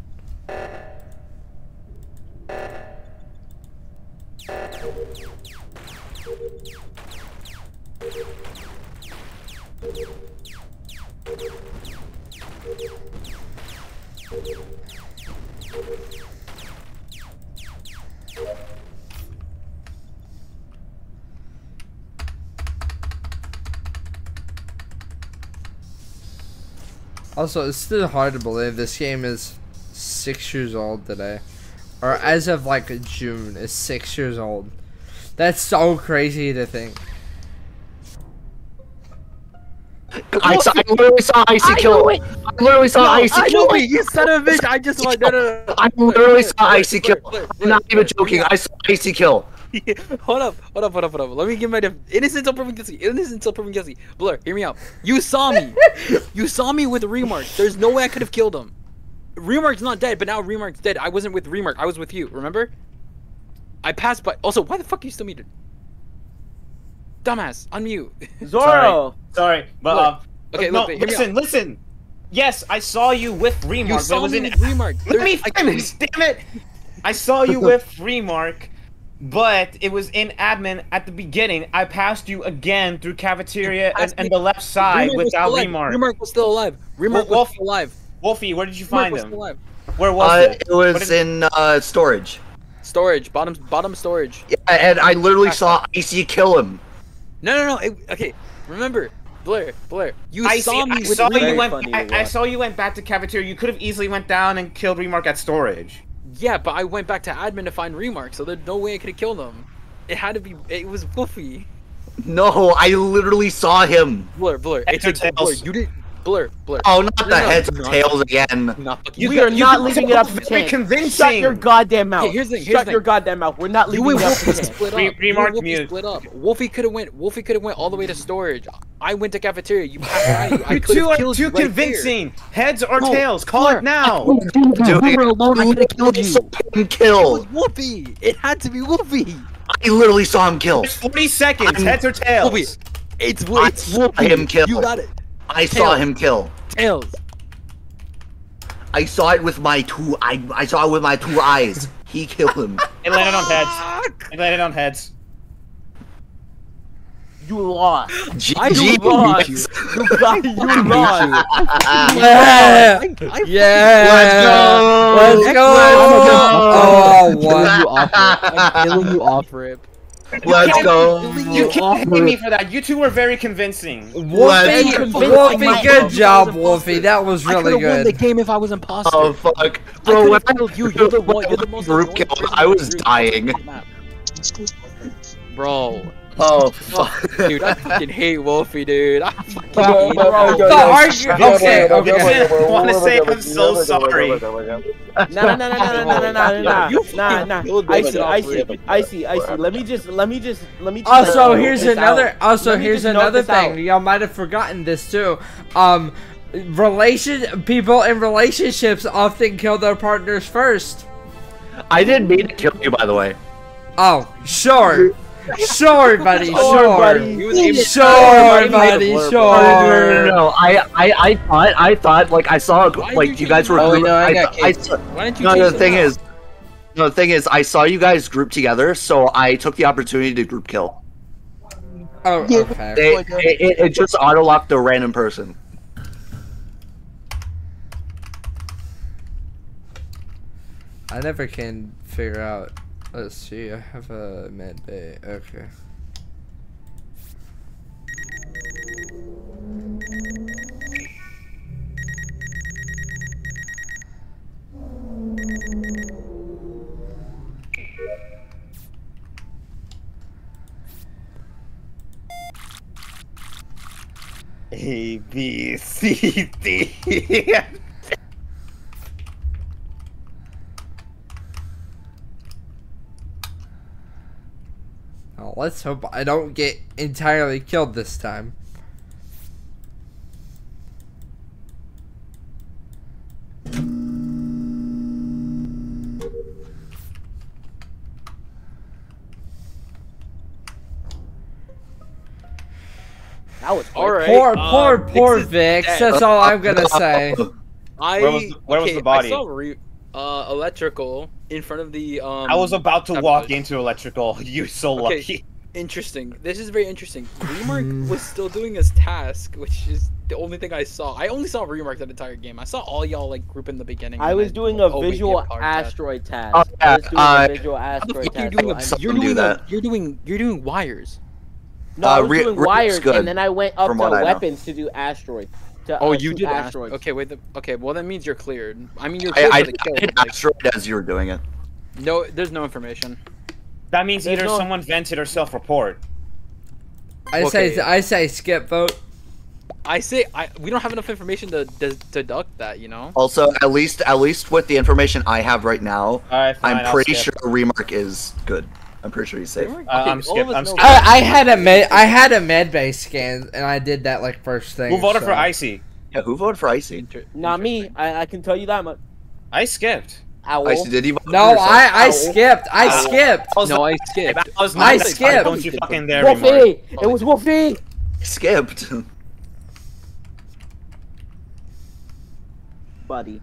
Also, it's still hard to believe this game is six years old today. Or as of like June, is six years old. That's so crazy to think. I, saw, I literally saw Icy kill. I literally saw Icy kill. you son of a bitch! I just want no, no, no. I literally saw Icy Blur, kill. Blur, I'm Blur, not even Blur, joking. I saw Icy kill. hold up, hold up, hold up, hold up. Let me give my def- innocent until proven guilty. Innocent until proven guilty. Blur, hear me out. You saw me. you saw me with Remark. There's no way I could have killed him. Remark's not dead, but now Remark's dead. I wasn't with Remark. I was with you. Remember? I passed by. Also, why the fuck are you still muted? Dumbass, unmute. Zoro. Sorry, but Look. uh, Okay, no, look, hear me listen, listen. Yes, I saw you with Remark, You but saw it was me in. with Remark. Let There- me finish, damn it! I saw you with Remark, but it was in admin at the beginning. I passed you again through cafeteria and, and the left side Remark without. Remark. Remark was still alive. Remark Wolf- was still alive. Wolfie, where did you find was him? Where was Uh, it? it was What is- in uh, storage. Storage, bottom, bottom storage. Yeah, and I literally saw Icy kill him. No, no, no. it- okay, remember, Blair, Blair, you I saw see, me I with saw you went. I, I saw you went back to cafeteria. You could have easily went down and killed Remark at storage. Yeah, but I went back to admin to find Remark, so there's no way I could have killed him. It had to be. It was Wolfie. No, I literally saw him. Blur, Blur. Heads It's or a Blur. You didn't. Blur, Blur. Oh, not the No, no, heads or no. tails again. Not fucking. we are not leaving it up to very chance. convincing. Shut your goddamn mouth. Okay, here's the here's Shut the your goddamn mouth. We're not leaving and it up to Wolfie chance. split up. Re- You and remark Wolfie mute. split up. Wolfie could have went. Wolfie could have went all the way to storage. I went to cafeteria. You passed by. You, I two are uh, too you right there. convincing. Heads or No, tails? Call Blur. it now. Dude, You were alone. I could have killed you. saw him It was Wolfie. It had to be Wolfie. I literally saw him kill. There's 40 seconds. I'm- Heads or tails? Wolfie. It's I it's saw Wolfie. him kill. You got it. I saw him kill. Tails. I saw it with my two. I I saw it with my two eyes. He killed him. It landed on heads. Fuck. It landed on heads. You lost. GG. lost. You got. You lost. Yeah! I, I Yeah! Let's go. Let's go. go! Oh, Killing what? you off rip. I'm killing you off rip. Let's go. You can't hate me for that. You two were very convincing. Wolfie, Wolfie, myself. good job, Wolfie. That was really I really could have won the game if I was imposter. Oh fuck, I bro! When could've killed you. You're the one. You're the most group kill, I was dying. Bro. Oh fuck. Dude, I fucking hate Wolfie, dude. I fucking hate Bro, him. bro, yo, The yo, okay, okay. I wanna say I'm so sorry. No, no, no, no, no, no, no, no, no, You nah, nah. I see, I see, I see, I see. Let me just, let me just, let me. Just Also, uh, here's another. out. Also, here's another thing. Y'all might have forgotten this too. Um, relation people in relationships often kill their partners first. I didn't mean to kill you, by the way. Oh, sure, sure, buddy, Sure, sure, buddy. He was able to- sure, buddy, a No, no, no, sure. no, no. I, I, I thought, I thought, like, I saw, like, you you guys were. Oh, no, I I, got I, Why didn't you no, the thing is, no, the thing is, I saw you guys grouped together, so I took the opportunity to group kill. Oh, okay. They, it, it, it just auto locked a random person. I never can figure out. Let's see. I have a med bay. Okay. A B C D. let's hope I don't get entirely killed this time. That was All right. Poor, uh, poor, poor Vix Vix. dead. That's all I'm gonna say. I, Where was the- where was the body? I saw re- uh, electrical in front of the. Um, I was about to walk Epic. into electrical. You're so Okay. lucky. Interesting. This is very interesting. Remark was still doing his task, which is the only thing I saw. I only saw Remark that entire game. I saw all y'all like group in the beginning. I was then doing a oh, visual get power task. asteroid task. Oh, I was doing uh, a visual asteroid fuck you're task. doing? so A, I'm- Some you're doing. that. A, you're doing. You're doing wires. No, Uh, I was re- doing re's wires, good, and then I went up to what I know. weapons to do asteroid. To, Oh, uh, you did asteroid. asteroids. Okay, wait. The, okay, well that means you're cleared. I mean, you're I, cleared I, for the kill. I did asteroid as you were doing it. no, there's no information. That means There's either no- someone vented or self-report. I say, I say, skip vote. I say I. We don't have enough information to, to deduct that. You know. Also, at least, at least with the information I have right now, Alright, fine, I'm pretty sure Remark is good. I'm pretty sure he's safe. Uh, okay, I'm skip- I'm skip. I, I had a med, I had a med base scan, and I did that like first thing. Who voted so- for Icy? Yeah, who voted for Icy? Inter- Not me. I, I can tell you that much. I skipped. Owl. Icy, did you vote No. I, I Ow. skipped. I Ow. skipped. I No, I skipped. I was I not that skipped. Don't you fucking dare, Remark. Wolfie! It was Wolfie! skipped. Buddy.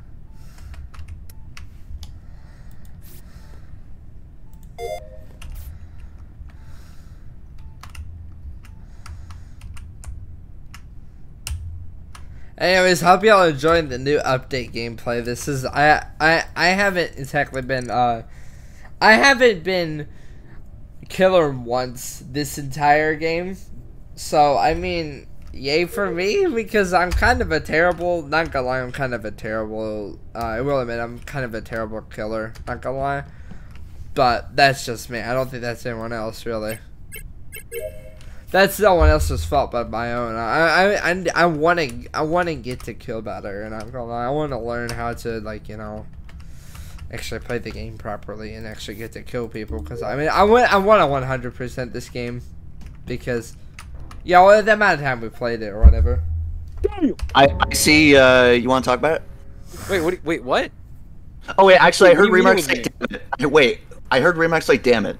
Anyways, hope y'all enjoying the new update gameplay. This is I I I haven't exactly been uh I haven't been killer once this entire game. So I mean, yay for me because I'm kind of a terrible. Not gonna lie, I'm kind of a terrible. Uh, I will admit I'm kind of a terrible killer. Not gonna lie, but that's just me. I don't think that's anyone else really. That's no one else's fault but my own. I I I, I want to I want to get to kill better, and I'm gonna I want to learn how to like you know actually play the game properly and actually get to kill people. Because I mean I want I want to 100 percent this game because yeah, well, the amount of time we played it or whatever. I, I see. Uh, you want to talk about it? Wait, what? Wait, what? Oh wait, actually, I heard what do you mean Remark it damn it. Wait, I heard Remark say damn it.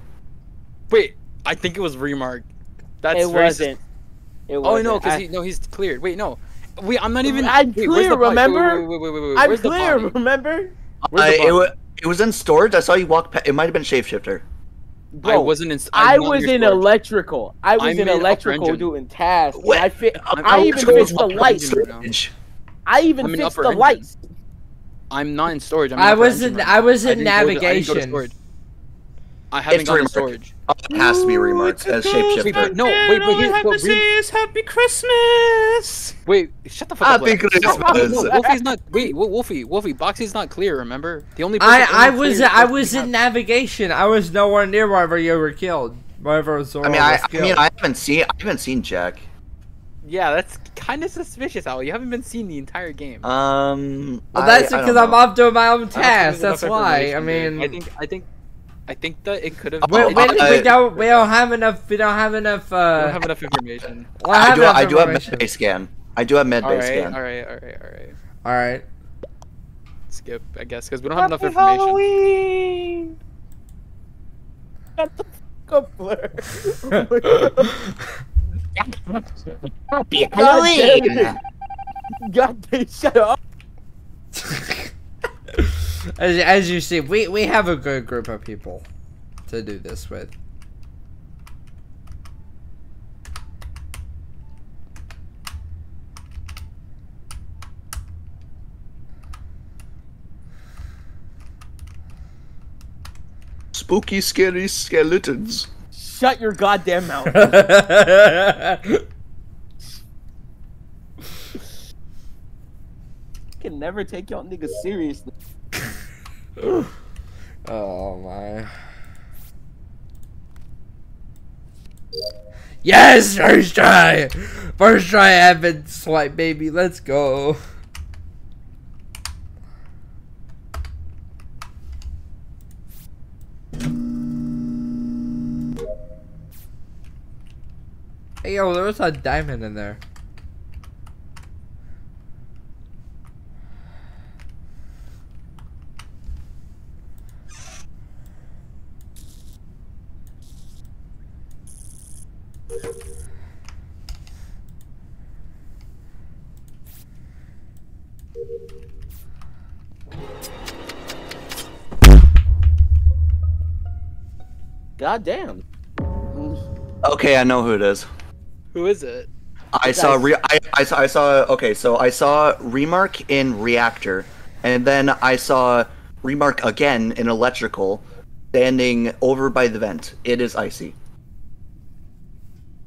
Wait, I think it was Remark. That's it very wasn't. It Oh wasn't. no, because he no, he's cleared. Wait, no. Wait, I'm not even. I'm wait, clear, the remember? Wait, wait, wait, wait, wait, wait. I'm Where's the clear, remember? Where's it, body? it was in storage. I saw you walk. Pa- it might have been shapeshifter. Bro, I wasn't in. I I'm not was in storage. electrical. I was I'm in in electrical doing tasks. Wait, I fit. I'm- I I'm even fixed the lights. engine right I even I'm fixed the engine. lights. I'm not in storage. I'm in I upper was engine in I was in didn't go to- I didn't go to navigation. Storage. I haven't It's gotten remarked. storage. Oh, it has to be remarked as Wait, shapeshifter. no, wait, but here's what re- Happy Christmas! Wait, shut the fuck up. Happy Lex. No, no, Wolfie's not. Wait, Wo- Wolfie, Wolfie, Boxy's not clear. Remember, the only. I I was clear I was in navigation. I was nowhere near wherever you were killed. Wherever Zoro I mean, I, was I killed. mean, I haven't seen, I haven't seen Jack. Yeah, that's kind of suspicious, Al. You haven't been seen the entire game. Um, well, I- that's I don't because I'm off doing my own I tasks. That's why. I mean. I think, I think, I think that it could have. we, we, Uh, we don't we don't have enough. We don't have enough. I Uh, don't have enough information. well, I I have do, enough I do have med base scan. I do have med All base right, scan. all right, all right, all right. All right. Skip, I guess, because we don't have enough information. Halloween! Go blur. Happy Halloween! God damn, shut up. as, as you see, we we have a good group of people to do this with. Spooky, scary skeletons. Shut your goddamn mouth. can never take y'all niggas seriously. oh my. Yes, first try. First try, Evan swipe, baby. Let's go. Hey, yo, there was a diamond in there. God damn. Okay, I know who it is. Who is it? I saw re- I, I saw I saw okay, so I saw Remark in Reactor, and then I saw Remark again in Electrical, standing over by the vent. It is icy.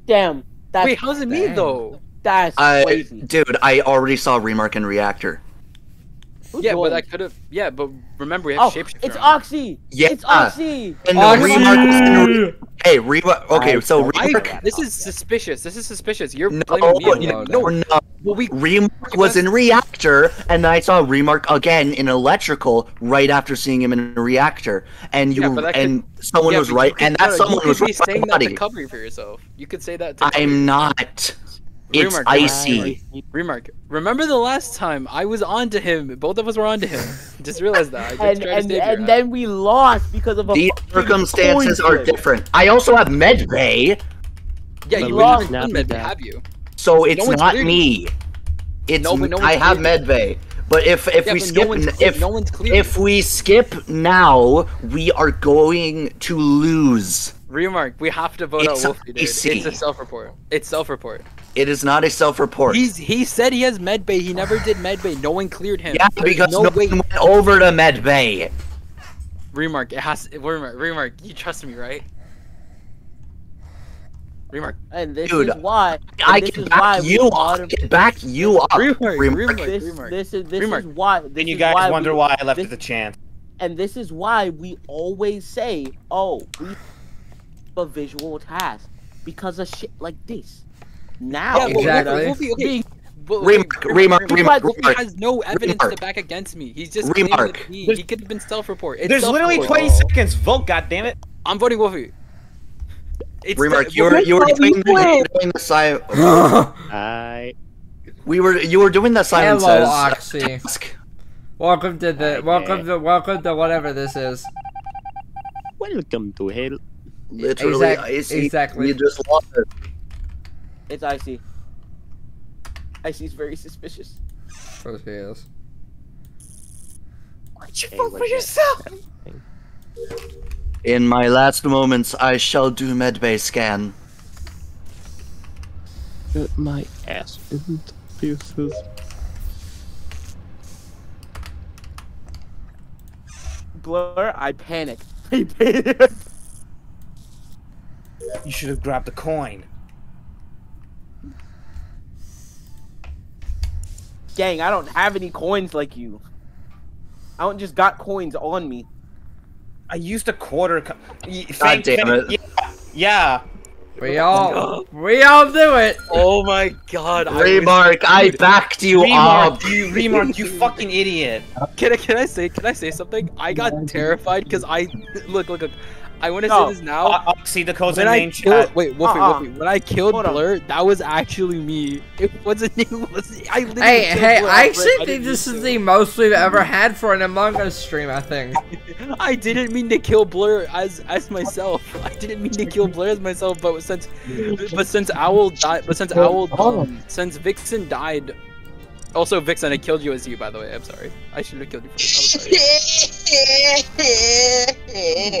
Damn. That's, Wait, how's it me though? that's I crazy. dude, I already saw Remark in Reactor. Who's Yeah, but going? I could have. Yeah, but remember we have Oh, shapeshifter. it's on. Oxy. Yeah. It's Oxy. And Oxy! Remark was in Re- Hey, Remark okay, so I, Remark this is suspicious. This is suspicious. You're No, blaming me. on no, it. no. no, no. Well, we Remark was in Reactor, and I saw Remark again in Electrical right after seeing him in Reactor, and you Yeah, but that and someone yeah, was right, could- and no, that no, someone you could was be right by saying the that to cover for yourself. You could say that. To I'm not. It's Remark, icy. Remark. Remember the last time I was on to him? Both of us were on to him. Just realized that. I just And tried to and, and then we lost because of a These circumstances are flip. different. I also have Medbay, yeah, But you we lost. snapped Med, that. have you? so it's one's not me. It's No, but no I have cleared. Medbay. But if if Yeah, we skip no one's n- clear- if no if we skip now, we are going to lose. Remark. We have to vote It's out Wolfie, dude. It's a self-report. It's self-report. It is not a self-report. He's he said he has medbay. He never did medbay. No one cleared him. yeah, There's because no no one went over to Medbay. Remark. It has. Remark. Remark. You trust me, right? Remark. And this Dude, is why. I this can is back we you up. autom- I can back you up. Remark. Remark. Remark. This, Remark. this is this Remark. is why. This Then you guys why wonder we, why I left this- it to chance. And this is why we always say, "Oh, we have a visual task because of shit like this." Now, Yeah, Exactly. Wolfie, okay. Being- But, Remark, remark, Remark, remark, Wolfie remark. has no evidence Remark. to back against me. He's just Remark. that he, could have been self-report. It's There's literally self-report. 20 seconds. Vote, goddammit. I'm voting Wolfie. It's Remark, the- you were you were doing, you were doing the silent. I We were you were doing the silence Hello, Oxy. task. welcome to the Hi, welcome to welcome to whatever this is. welcome to hell. Literally Exact- icy. exactly. You just lost it. it's icy. Icy's very suspicious. Of course he is. Why'd you Hey, vote for yourself? In my last moments, I shall do medbay scan. Put my ass into pieces. Blur, I panicked. I panicked. You should have grabbed the coin. Gang, I don't have any coins like you. I don't just got coins on me. I used a quarter. God Fang- damn it. Yeah, yeah. We all we all do it. Oh my god. I was- Remark, I backed you Remark, up. you, Remark, you fucking idiot. Can I can I say can I say something? I got terrified because I look look look. I want to No. say this now. Uh, see the code's in when I main killed, chat. wait, Wolfie, Uh-uh. Wolfie, when I killed Hold on. Blur, that was actually me. It wasn't you. Was I literally Hey, killed hey, Blur I outright. actually think didn't this is to. the most we've ever had for an Among Us stream, I think. I didn't mean to kill Blur as as myself. I didn't mean to kill Blur as myself, but since but since Owl died, but since Owl um, since Vixen died. Also, Vixen, I killed you as you, by the way. I'm sorry. I should have killed you first. I'm sorry.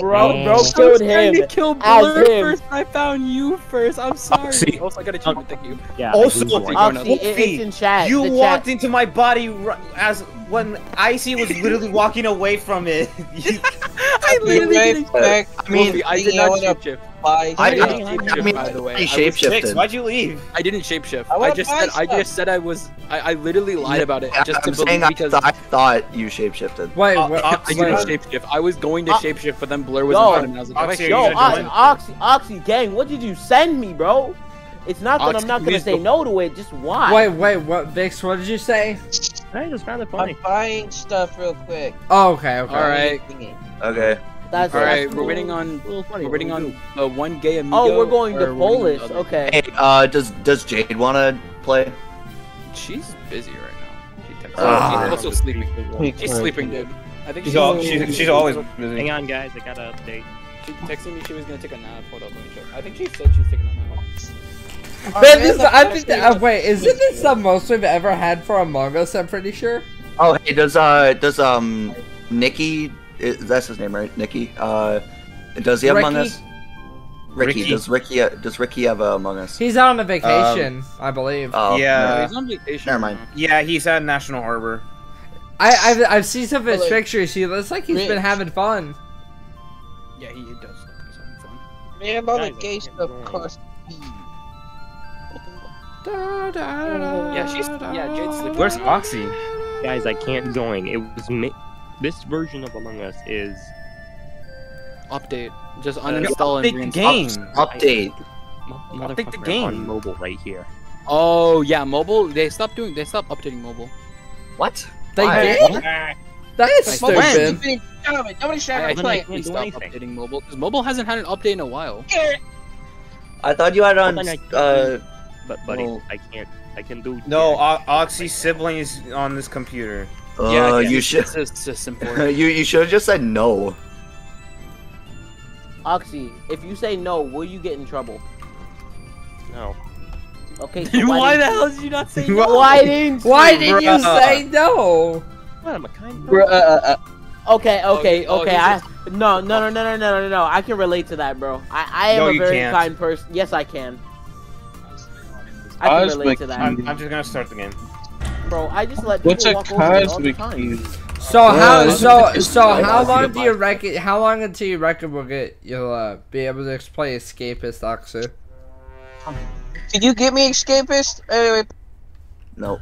Bro, bro mm. I was killed trying to him. kill as Blur him. first. I found you first. I'm uh, sorry. see- also, I got a achievement. Uh, Thank you. Yeah. Also, I agree. Oxy, Oxy, it, it's in chat. You the walked chat. into my body as when Icy was literally walking away from it. You- I literally didn't. back. I mean, I did Thinking not wanna shapeshift. buy I- didn't I- shapeshift, I mean, by the way. I I shapeshifted. Vix, why'd you leave? I didn't shapeshift. I I, just buy said I just said I was I, I literally lied about it just to I'm saying believe I, because th- I thought you shapeshifted. Wait, Uh, what? uh, I didn't wait. shapeshift. I was going to Uh, shapeshift, but then Blur was yo, in front of me. I was like, if I Oxy, Yo, Oxy. Oxy, Oxy, gang, what did you send me, bro? It's not that Oxy, I'm not gonna say no to it. Just why? Wait, wait, what, Vix? What did you say? I just found it I'm funny. buying stuff real quick. Oh, okay, okay. All right. Okay. That's All that's right, we're waiting on A little funny. we're waiting on we uh, one gay amigo. Oh, we're going to we're waiting on Polish. Okay. Hey, uh, does does Jade want to play? She's busy right now. She texted. Ah. she's also sleeping. She's sleeping, dude. I think She's, she's, al- she's, she's always busy. Hang on, guys. I got to update. She texted me she was gonna take a nap. Hold up, let me check. I think she said she's taking a nap. Man, this, I think that, uh, wait, isn't this the most we've ever had for Among Us? I'm pretty sure. Oh, hey, does uh does um Nikki? i- That's his name, right? Nikki. Uh, does he have Among Us? Ricky. Ricky. Does Ricky uh, does Ricky have uh, Among Us? He's out on a vacation, I believe. Oh, Yeah. No, he's on vacation. Never mind. Yeah, he's at National Harbor. I, I've, I've seen some of his Well, like, pictures. He looks like he's been having fun. Yeah, he does. look like he's having fun. Man, all the Guys, I gay stuff costs me. Da, da, da, Yeah, she's- da, yeah, Jade's sleeping. Where's Oxy? Guys, I can't join. It was mi- this version of Among Us is Update. Just uninstall Update and the reinstall. game. Update. mo- Update the game. on mobile right here. Oh yeah, mobile. They stopped doing. They stopped updating mobile. What? They Why? did? That is Like, stupid. When? Tell me, Nobody should I ever play. they stopped updating mobile because mobile hasn't had an update in a while. I thought you had on. Well, then I- Uh, But buddy, Well- I can't. I can do. No, o- Oxy's sibling is on this computer. uh yeah, you should. It's just, it's just important. you you should have just said no. Oxy, if you say no, will you get in trouble? No. Okay. So Why the hell did you not say no? Why didn't? Why you? did you Bruh. say no? What am I kind Bruh, uh, uh, Okay, okay, Oh, okay. he's I just- no, no, no, no, no, no, no, no. I can relate to that, bro. I, I am No, a very can't. kind person. Yes, I can. I can Cosmic relate to that, I'm, I'm just gonna start the game. bro. I just let people What's a walk over me all the cosmic time. cube? So Yeah, how so so how long do you reckon how long until you reckon we'll get you'll uh, be able to play escapist Oxy? Did you get me escapist? Anyway, No.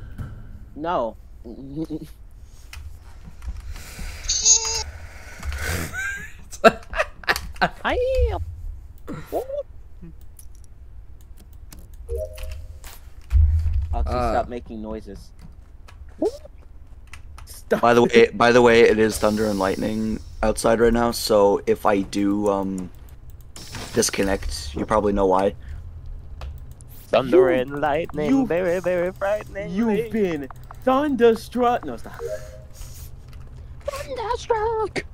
No. I Oxy, Uh. stop making noises. Stop. By the way, by the way, it is thunder and lightning outside right now. So if I do um disconnect, you probably know why. thunder You- and lightning, you- very very frightening. You've been thunderstruck. No, stop. thunderstruck.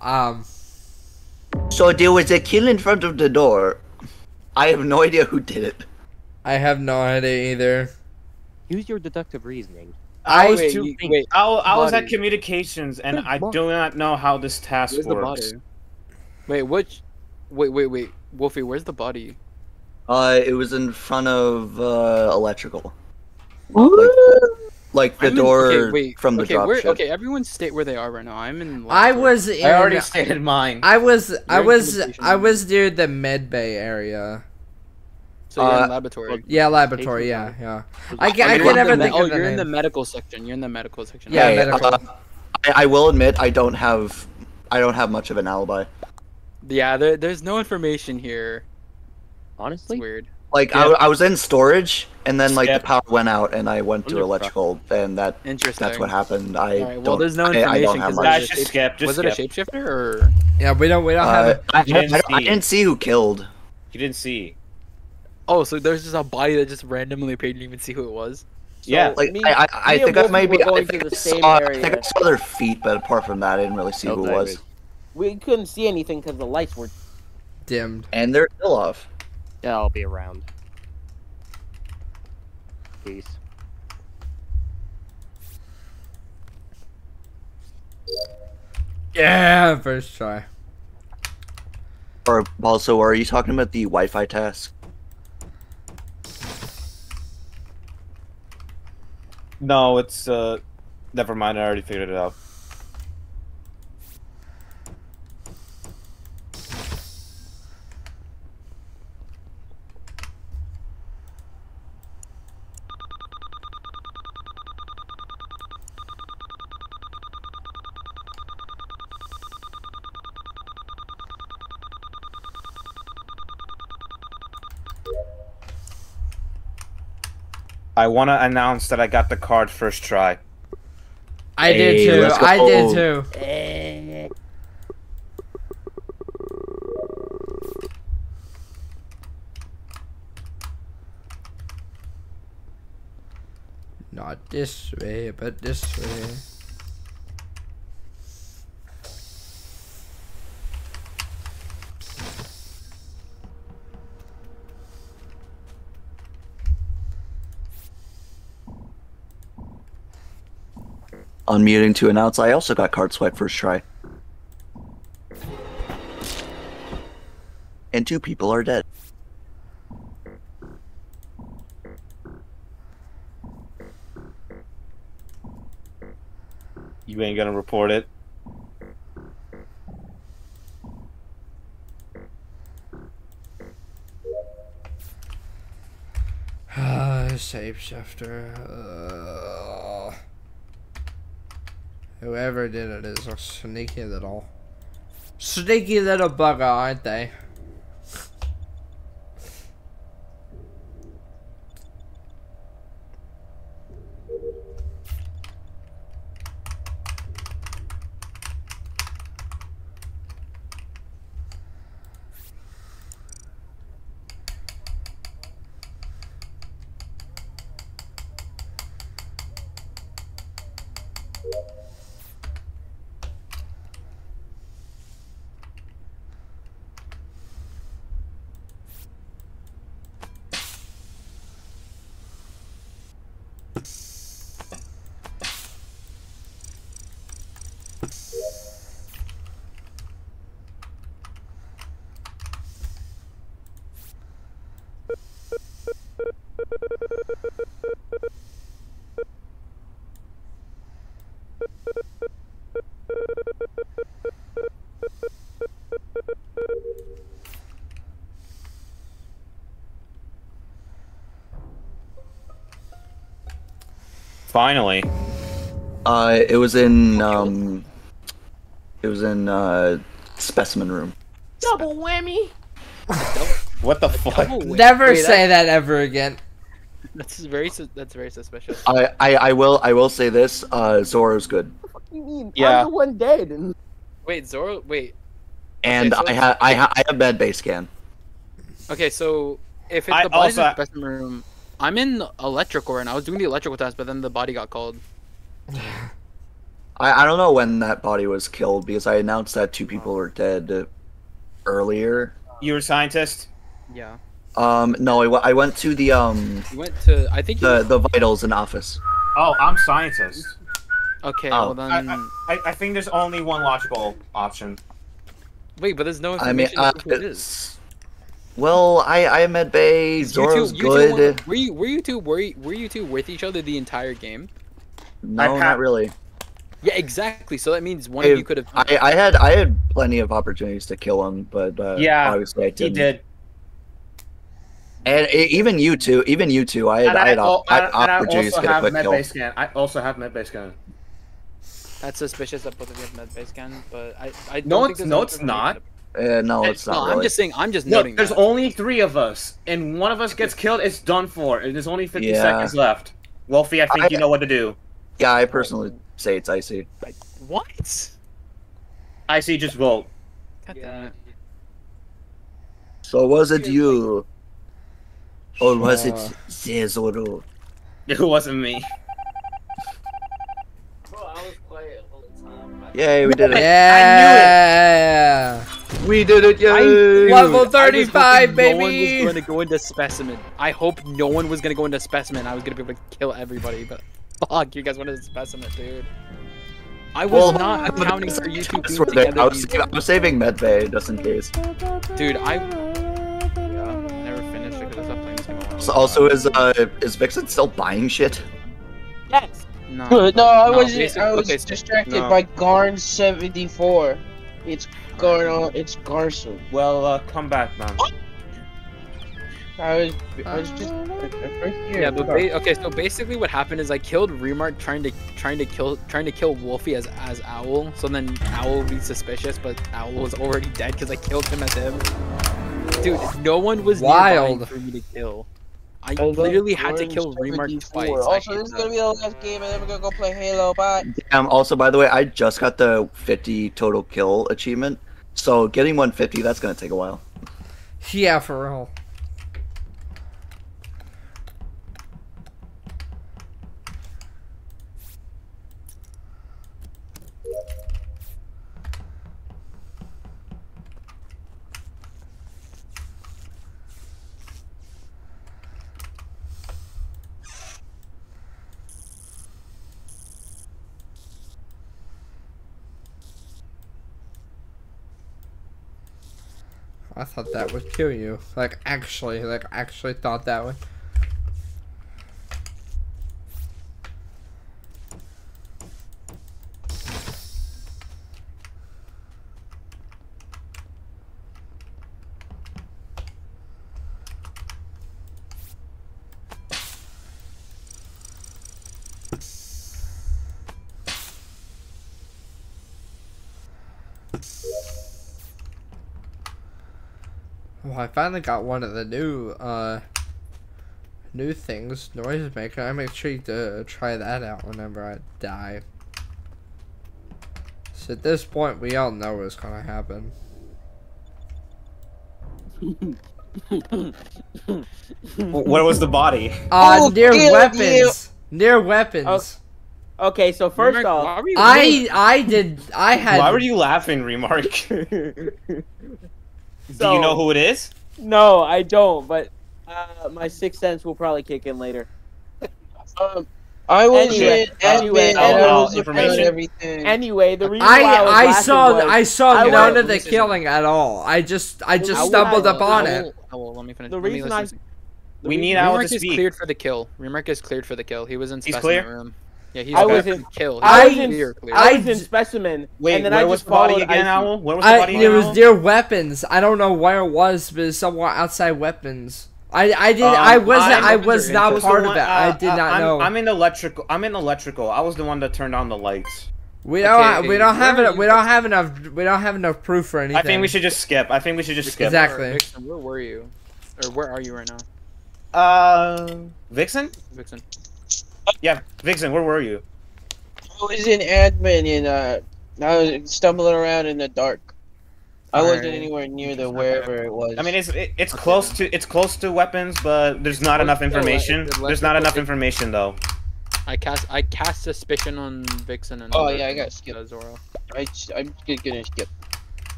Um So there was a kill in front of the door. I have no idea who did it. I have no idea either. Use your deductive reasoning. I I was wait, too. you- wait, I, I was at communications, and I do not know how this task Where's the works. body? Wait, which? Wait, wait, wait, Wolfie, where's the body? Uh, it was in front of uh electrical, Woo! Like the I'm in- door okay, wait, from the okay, drop where, ship. Okay, everyone state where they are right now. I'm in. I was in. I already stated mine. I was. I You're in was. I was near the med bay area. So you're uh, in laboratory. Yeah, laboratory. Yeah, yeah. I, ca- I you're can in never the me- think oh, the you're in the medical section. You're in the medical section. Yeah, Hey, medical. uh, I, I will admit I don't have I don't have much of an alibi. Yeah, there, there's no information here. It's Honestly, weird. Like Yeah. I, I was in storage and then like Skip. the power went out and I went to Wonderful. electrical and that Interesting. that's what happened. I Alright, well, don't. there's no I- I, don't information have 'cause much. there's just shape- skip. Just was skip. it a shapeshifter or? Yeah, we don't. We don't Uh, have. I, I, didn't I- I see. didn't see who killed. You didn't see. Oh, so there's just a body that just randomly appeared. You didn't even see who it was. Yeah, Like me- I, I, I me think I Wolfie maybe I going think through I the same saw, I think I saw their feet, but apart from that, I didn't really see who it was. We couldn't see anything because the lights were. dimmed. And they're still off. Yeah, I'll be around. Peace. Yeah, first try. Or also, are you talking about the Wi-Fi task? No, it's uh. Never mind. I already figured it out. I want to announce that I got the card first try. I did too. I did too. Not this way, but this way. Unmuting to announce I also got card swipe first try. And two people are dead. You ain't gonna report it. Ah, shapeshifter. Uh, whoever did it is a sneaky little, sneaky little bugger, aren't they? Finally. Uh, it was in um, it was in uh, specimen room. Double whammy. What the fuck? Never wait, say that ever again. That's, that's very sus- that's very suspicious. I, I, I will I will say this. Uh, Zoro's good, You mean Yeah. I'm the one dead? And Wait, Zoro. Wait. and so I have I, ha- I have med base scan. Okay, so if it's I the body's in the specimen room, I'm in electrical and I was doing the electrical test, but then the body got called. I, I don't know when that body was killed because I announced that two people were dead earlier. You're a scientist? Yeah. Um, no, I went to the um You went to. I think. You, the the vitals in office. Oh, I'm scientist. okay. oh, well I, then. I, I- I think there's only one logical option. Wait, but there's no I mean, information uh, of who it is. It's- well, I I am med bay. You two- Zoro's you two good. were, were you were you two were you, were you two with each other the entire game? No, pa- not really. Yeah, exactly. So that means one Hey, of you could have. I, I had I had plenty of opportunities to kill him, but uh, Yeah, obviously I He didn't. He did. And even you two, even you two, I had And I I, had, al- I had and and I opportunities also to get a have quick med kill. base scan. I also have med base scan. That's suspicious that both of you have med base scan, but I, I No, don't it's- think no, it's anything not. Uh, no, Hey, it's No, not I'm just saying. I'm just Look, noting there's that. only three of us, and one of us gets killed. It's done for. And there's only 50 Yeah. seconds left. Wolfie, I think I- you know what to do. Yeah, I personally say it's icy. What? Icy. Just vote. God damn it. So was it you, or was Uh. it Zezoro? It wasn't me. Bro, I was quiet all the time. Yay, we did it! Yeah. We did it! I- Level Dude, I was 35, hoping No one was going to go into specimen. I hope no one was going to go into specimen. I was going to be able to kill everybody, but fuck, you guys went into specimen, dude. I was Well, not accounting for you two I being swear that- I together. was, saving, I was saving medbay just in case. Dude, I Yeah, I never finished it because I stopped playing this game. So also, is uh, is Vixen still buying shit? Yes. no. no, I No, was basic- I was okay, so- distracted no. by Garn seventy four. It's Garn. It's Garson. Well, uh, come back, man. I was I was just right here. Yeah, but okay. So basically, what happened is I killed Remark trying to trying to kill trying to kill Wolfie as as Owl. So then Owl would be suspicious, but Owl was already dead because I killed him as him. Dude, no one was Wild. for me to kill. I I literally had to kill Remark twice. I Also, hate this is gonna be the last game, and then we're gonna go play Halo. Bye. Um. Also, by the way, I just got the 50 total kill achievement. So getting 150, that's gonna take a while. Yeah, for real. I thought that would kill you. Like, actually, like, actually thought that would. Well, I finally got one of the new, uh, new things, noise maker. I'm intrigued to try that out whenever I die. So at this point, we all know what's gonna happen. Where was the body? Uh, Oh, near kill weapons. Near weapons. Oh, Okay, so first Remark, off, why were you I I did I had. Why were you laughing, Remark? Do you know who it is? no, I don't. But uh, my sixth sense will probably kick in later. Um, I was Anyway, in anyway, and I was looking at information. everything. Anyway, the reason why I, was I I saw was, I saw I none of the killing at all. I just I just Owl- stumbled Owl- upon Owl- it. Owl, let me finish. The reason listen. the We reason- need Owl Remark to is speak. cleared for the kill. Remark is cleared for the kill. He was in He's specimen clear? room. Yeah, he's I was for in- kill. I He's was in- clear, clear. I I was in specimen, Wait, and then where I was just the body again, Icy. Owl? Where was the I, body it again, was Owl? near weapons. I don't know where it was, but it's somewhere outside weapons. I I did Um, I wasn't I'm- I was not was the part of one- it. I uh, did uh, not I'm, know. I'm in electrical. I'm in electrical. I was the one that turned on the lights. we don't Okay, ha- we don't have where it. We don't have enough. We don't have enough proof for anything. I think we should just skip. I think we should just skip. Exactly. Vixen, where were you? Or where are you right now, Uh, Vixen? Vixen? Yeah, Vixen. Where were you? I was in admin and uh, I was stumbling around in the dark. I wasn't Alright. anywhere near the wherever it was. I mean, it's it, it's Okay, close to it's close to weapons, but there's not enough information. There's not enough information though. I cast I cast suspicion on Vixen and. Oh, yeah, I got things, skipped. uh, Zoro. I, I'm just gonna skip.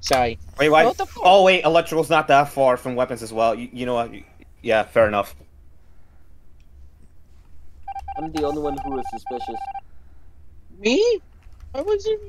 Sorry. Wait, why? What the fuck? Oh wait, electrical's not that far from weapons as well. You, you know what? Yeah, fair enough. I'm the only one who is suspicious. Me? I wasn't.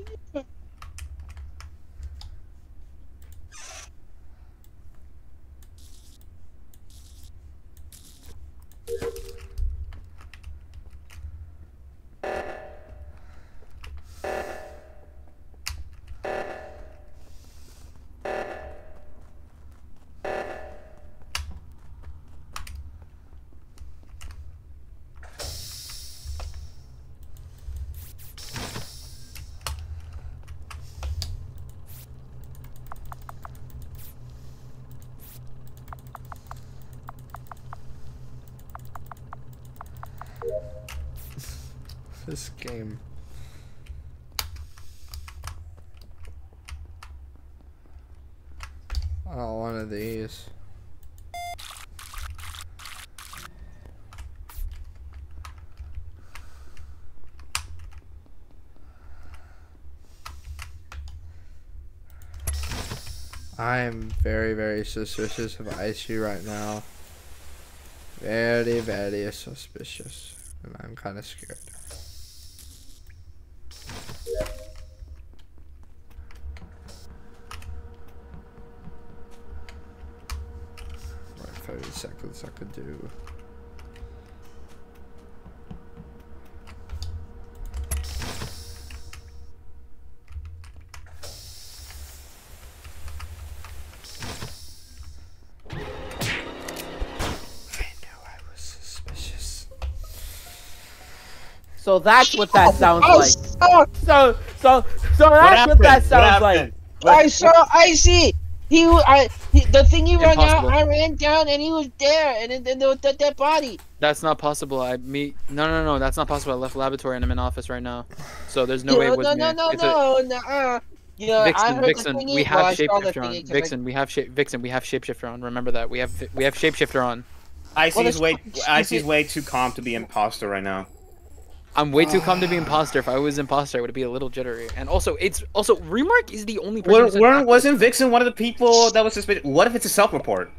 this game. Oh, one of these. I am very, very suspicious of Icy right now. Very, very suspicious. And I'm kind of scared. Right, 30 seconds I could do. I knew I was suspicious. So that's what that sounds I like. saw, So so so that's what, that sounds like. I saw Icy. He, I, he, the thing he ran out. I ran down and he was there, and then, then there was that, that body. That's not possible. I meet. No, no, no. That's not possible. I left laboratory and I'm in office right now. So there's no way it was no, me. no, no, It's a- no, no. Uh, yeah, I Vixen, heard Vixen, the thingy. we well, have I shapeshifter on. thingy 'cause I- Vixen, we have shape. Vixen, we have shapeshifter on. Remember that. We have we have shapeshifter on. Icy's that's way fucking Icy's stupid. way too calm to be imposter right now. I'm way too calm to be ah. imposter. If I was imposter, I would be a little jittery. And also, it's also Remark is the only person. Were, who said weren't, after- wasn't Vixen one of the people that was suspicious? What if it's a self-report?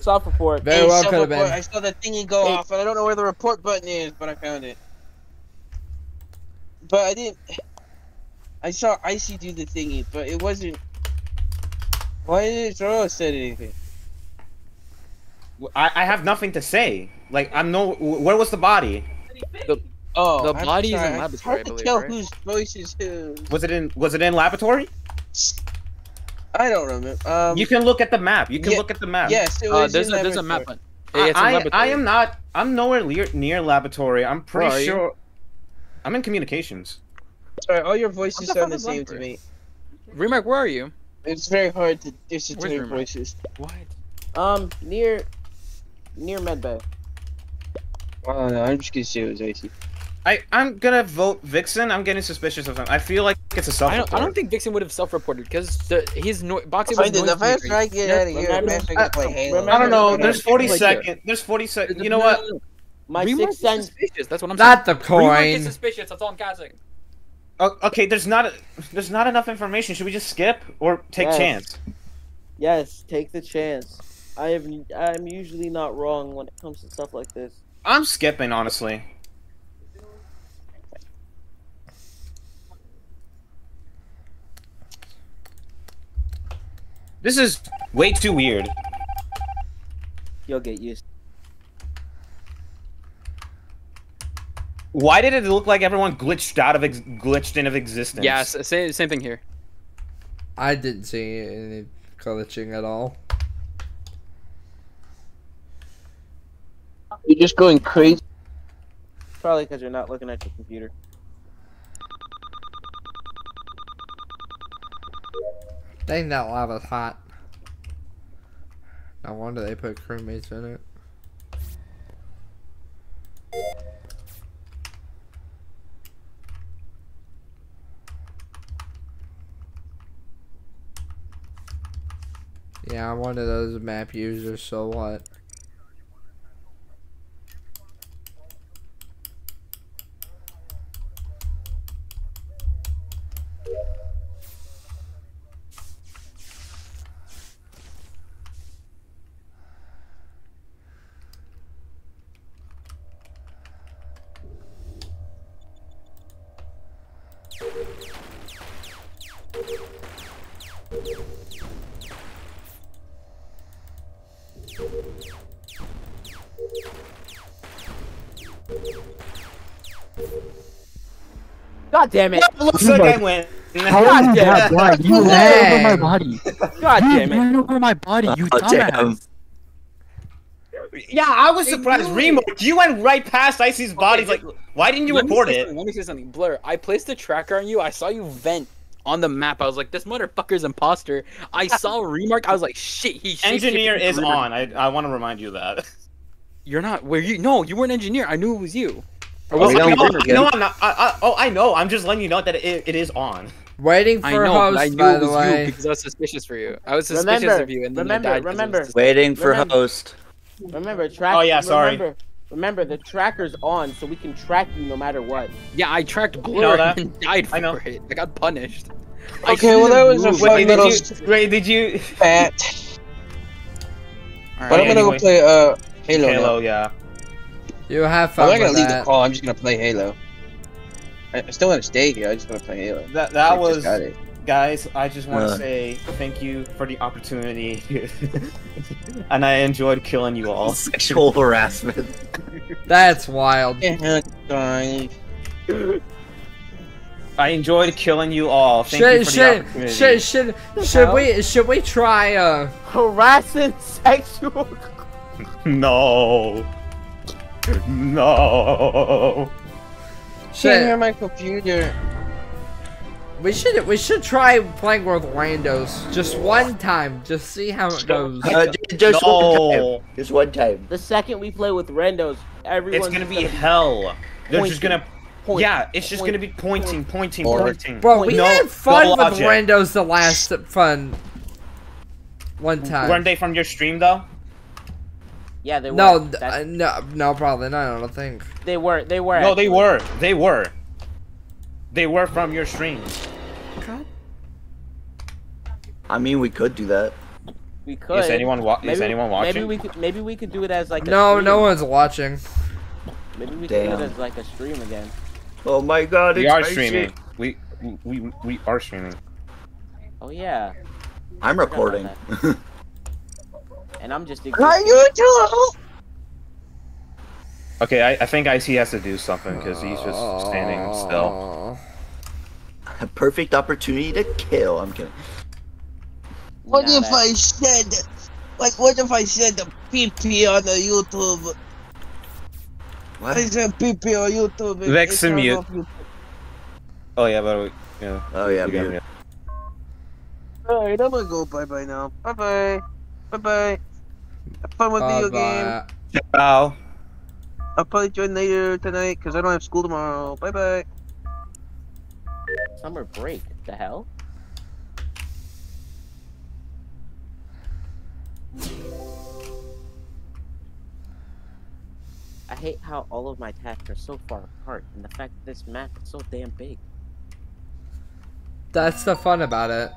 Self report. Very Hey, well could have been. I saw the thingy go Hey. off, and I don't know where the report button is, but I found it. But I didn't. I saw Icy do the thingy, but it wasn't. Why didn't Zoro said anything? I, I have nothing to say. Like I'm no. Where was the body? Oh, The I'm body is sorry. in It's laboratory, I hard to believe, tell right? whose voice is whose. Was it in Was it in laboratory? I don't remember. Um, You can look at the map. You can yeah, look at the map. yes, it Uh, was there's in a there's a map. laboratory. On, yeah, it's I, I. I am not. I'm nowhere near, near laboratory. I'm Where are pretty you? sure. I'm in communications. Sorry, all your voices sound fuck the same to me. Remark, where are you? It's very hard to listen to Where's your voices. What? Um near near medbay. Oh no, I'm just gonna say it was Icy. I I'm gonna vote Vixen. I'm getting suspicious of him. I feel like it's a self-report. don't, I don't think Vixen would have self-reported because the, his no, boxing was Find. The noise faster making. I get out of here, the remember- faster I can play uh, Halo. I don't know. There's 40 seconds. There's 40 seconds. You know what? no, no. My Remark sixth sense suspicious. That's what I'm saying. Not the Remark is coin. suspicious. That's all I'm casting. O- Okay, there's not there's not enough information. Should we just skip or take Yes. chance? Yes, take the chance. I have I'm usually not wrong when it comes to stuff like this. I'm skipping honestly. This is way too weird. You'll get used. Why did it look like everyone glitched out of ex- glitched in of existence? Yeah, same same thing here. I didn't see any glitching at all. You're just going crazy. Probably because you're not looking at your computer. Dang, that lava's hot. No wonder they put crewmates in it. Yeah, I'm one of those map users, so what? God damn it! Looks like I win. How God are you damn that it. blind? You ran over my body. God You damn it! ran over my body, you Oh, dumbass. Yeah, I was surprised. knew Remo, you went right past Icy's body. Okay, like, why didn't you report it? Let me say something. Blur, I placed the tracker on you. I saw you vent on the map. I was like, this motherfucker's imposter. I saw Remark. I was like, shit, he Engineer is on. I, I want to remind you of that. You're not. Where you? No, you weren't engineer. I knew it was you. Or Oh, we it don't no, no, I'm not. I, I, oh, I know. I'm just letting you know that it, it is on. Waiting for I know, but I knew by it the was you way. because I was suspicious for you. I was suspicious Remember, of you, and then remember, you died 'cause I remember. Waiting for Remember- host. Remember, track. Oh, yeah, sorry. Remember, remember, the tracker's on, so we can track you no matter what. Yeah, I tracked Blur know that. and died for I know. it. I got punished. Okay, well, that was a should've fun Wait, little did you? Wait, did you? fat. Alright, But I'm gonna anyway. go play uh Halo. Halo, now. yeah. You have fun. I'm not gonna with leave the call. I'm just gonna play Halo. I, I still want to stay here. I just want to play Halo. That that I was got it. guys. I just want to Uh. say thank you for the opportunity, and I enjoyed killing you all. Sexual harassment. That's wild. I enjoyed killing you all. Thank Should you for the should opportunity. should should should we should we try uh Harassing sexual. No. No. Can't hear my computer. we should we should try playing with randos just one time just see how it goes. Uh, j- just one time. No. Just one time. The second we play with randos, everyone's It's gonna be just hell. They're just gonna. point, Yeah, it's just point, gonna be pointing, pointing, Or- pointing. Bro, we No, had fun with object. randos the last fun one time. Weren't they from your stream though? Yeah, they were. No, th- uh, no, no, probably not. I don't think. they were. They were. No, they were. They were. They were from your stream. I mean, we could do that. We could. Is anyone wa- maybe, is anyone watching? Maybe we could. Maybe we could do it as like. A No, stream. no one's watching. Maybe we could do it as like a stream again. Oh my god, we it's are crazy. streaming. We we we are streaming. Oh yeah, I'm recording. and I'm just. Are you too? Okay, I, I think Icy has to do something because he's just standing still. A perfect opportunity to kill. I'm kidding. What Nah, if that- I said, like, what if I said the PP on the YouTube? What? I said PP on YouTube. and Vex and mute. YouTube. Oh yeah, but we, yeah. Oh yeah, we- yeah. Alright, I'm gonna go bye bye now. Bye bye. Bye bye. Have fun with video game. Bye-bye. Ciao. I'll probably join later tonight because I don't have school tomorrow. Bye bye. Summer break. The hell? I hate how all of my tasks are so far apart, and the fact that this map is so damn big. That's the fun about it.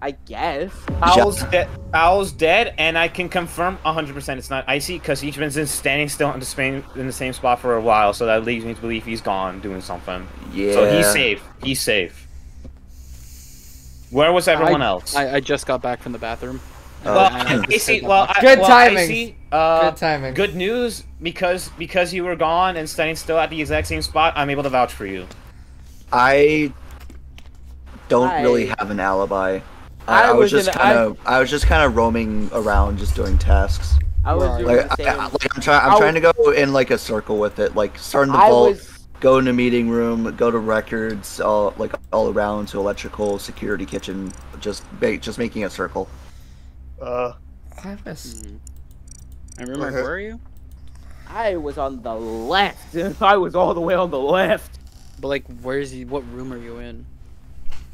I guess. Owl's dead. Owl's dead, and I can confirm 100% it's not icy because he's been standing still in the same in the same spot for a while, so that leads me to believe he's gone doing something. Yeah. So he's safe. He's safe. Where was everyone else? I, I just got back from the bathroom. Well, And I just well. I, Good well, timing. AC, uh, Good timing. Good news because because you were gone and standing still at the exact same spot. I'm able to vouch for you. I don't I- really have an alibi. I, I I was was just kind of, I... was just kind of roaming around, just doing tasks. I was Right. doing Like, the I, same. I- like I'm trying, I'm I trying to go in like a circle with it, like starting the I vault, was. go in the meeting room, go to records, all like all around to electrical, security, kitchen, just ba- just making a circle. Uh, I miss- Mhm. And remember, where are you? I was on the left. I was all the way on the left. But like, where's he? What room are you in?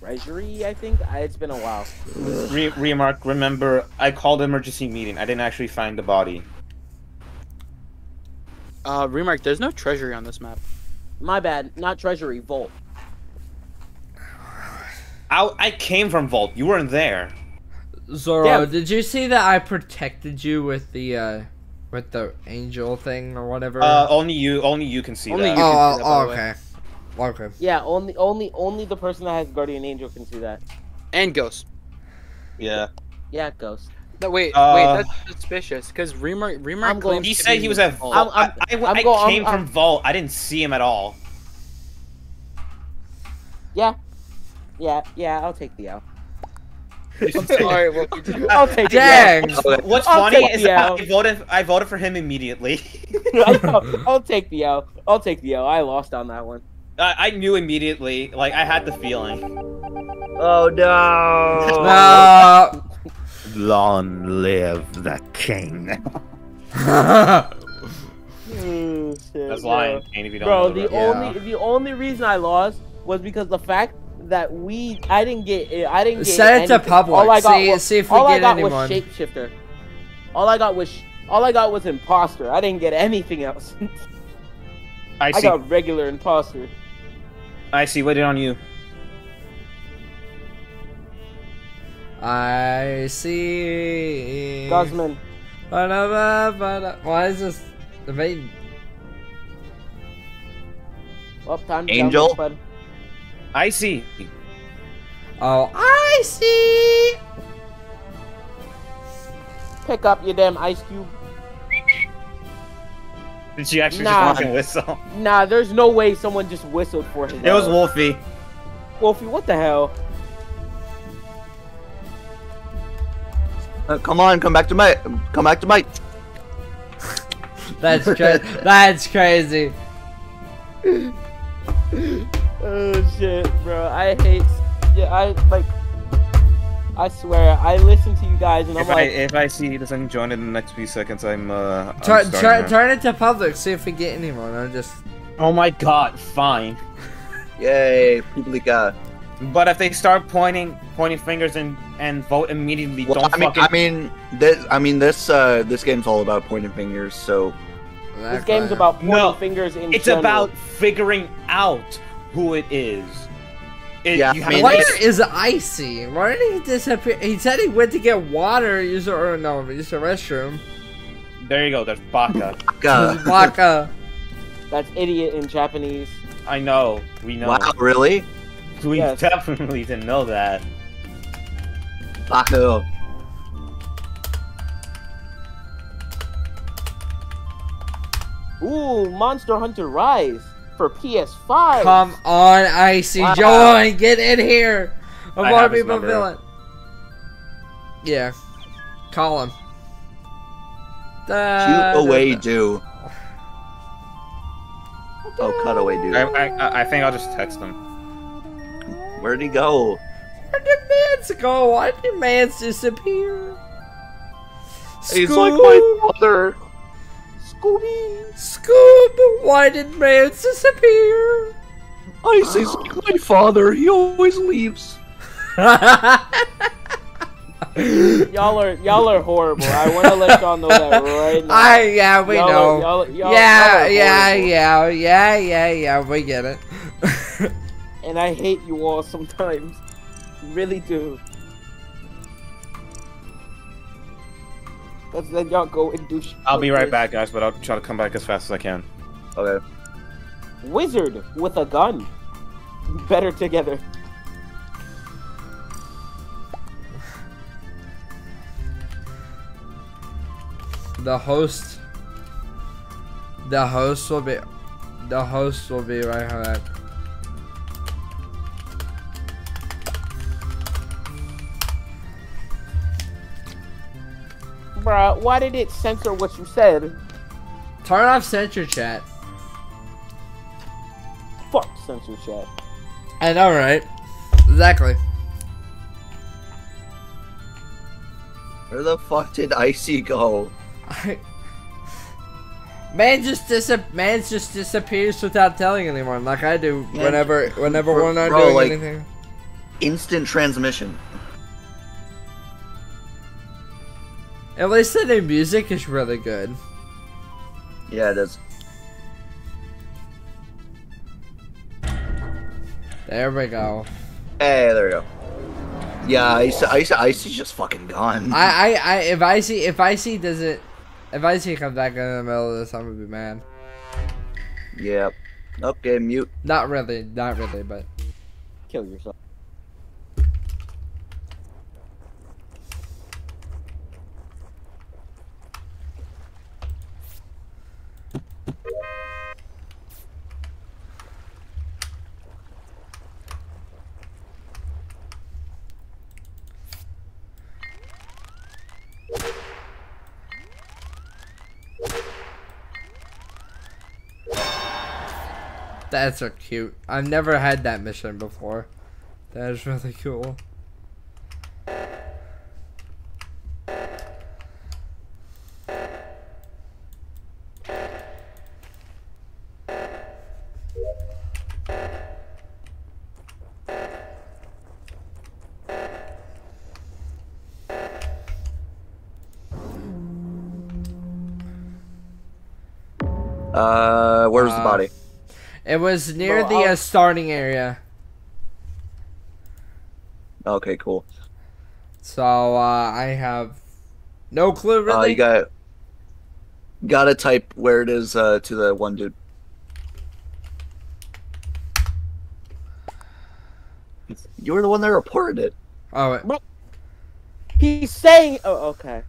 Treasury, I think. I, it's been a while. re- remark. Remember, I called emergency meeting. I didn't actually find the body. Uh, remark. There's no treasury on this map. My bad. Not Treasury. Vault. I I came from Vault. You weren't there. Zoro, Yeah. did you see that I protected you with the uh with the angel thing or whatever? Uh, only you, only you can see Only that. you- oh, can see that, oh, the way. Okay. Okay. Yeah, only, only, only the person that has Guardian Angel can see that. And Ghost. Yeah. Yeah, Ghost. No, wait, Uh, wait, that's suspicious. Because Remark, Remark I'm going- claims He said he was at Vault. I'm- I'm- I, I, I'm I go- I'm- came from I'm- Vault. I didn't see him at all. Yeah. Yeah, yeah, I'll take the L. Alright, well. I'll take Dang. the L. What's I'll funny is the that L. I voted. I voted for him immediately. I'll, I'll take the L. I'll take the L. I lost on that one. I, I knew immediately. Like I had the feeling. Oh no! No. Long live the king. Hmm. shit, That's lying, Kane, if you don't Bro, the that. only the only reason I lost was because the fact that we I didn't get I didn't get Set it to anything. public. All I got See- was, see if we all I got anyone. was shapeshifter. All I got was sh- all I got was imposter. I didn't get anything else. I I got regular imposter. I see. Waiting on you. I see. Gosman, Ba-da-ba, ba-da- Why is this debating? up time. to Angel? download, bud. I see. Oh, I see. Pick up your damn ice cube. Did she actually Nah. just fucking whistle? Nah, there's no way someone just whistled for him. It was Wolfie. Wolfie. What the hell? Uh, come on, come back to my, come back to my. That's crazy. That's crazy. Oh shit, bro. I hate. Yeah, I like. I swear, I listen to you guys and I'm If I like, if I see he doesn't join in the next few seconds, I'm uh. I'm Turn, turn, turn it to public. See if we get anyone. I'm just. Oh my god! Fine. Yay, publica. But if they start pointing pointing fingers and and vote immediately, Well, don't I mean, fucking. I mean, this, I mean, this, uh, this game's all about pointing fingers. So this game's about pointing No, fingers in it's general. about figuring out who it is. It, Yeah, you I have mean, to- Where is Icy? Why did he disappear? He said he went to get water. Use the or no, use the restroom. There you go. There's Baka. uh, Baka. That's idiot in Japanese. I know. We know. wow, really? We Yes. definitely didn't know that. Baka. Ooh, Monster Hunter Rise for PS5. Come on, Icy. Wow. Join. Get in here. I I want to be a number. villain. Yeah. Call him. Da, Shoot away, da. do. Oh, cut away, dude. I I- I think I'll just text him. Where'd he go? Where did Mans go? Why did Mans disappear? He's Scoob, like my father. Scooby. Scoob, why did Mans disappear? Icy's like my father. He always leaves. Y'all are y'all are horrible. I want to let y'all know that right now. I yeah, we Y'all are- know. y'all- y'all- yeah, y'all yeah, yeah, yeah, yeah, yeah. We get it. And I hate you all sometimes. Really do. Let's let y'all go and do shit. I'll be right this. back, guys, but I'll try to come back as fast as I can. Okay. Wizard with a gun. Better together. the host. The host will be. The host will be right back. Bruh, why did it censor what you said? Turn off censor chat. Fuck censor chat. I know, right? Exactly. Where the fuck did Icy go? Man just disap- man just disappears without telling anyone, like I do Man, whenever whenever bro- we're not bro, doing like- anything. Instant transmission. At least the new music is really good. Yeah, it is. There we go. Hey, there we go. Yeah, Icy, Icy, Icy's just fucking gone. I, I, I, if I see, if I see, does it, if I see comes back in the middle of this, I'm gonna be mad. Yep. Okay, mute. Not really, not really, but Kill yourself. That's so cute. I've never had that mission before. That is really cool. Was near Bro, the uh, starting area. Okay, cool. So uh, I have no clue Uh, really. you got gotta type where it is uh, to the one dude. You were the one that reported it. oh, it He's saying. Oh, okay.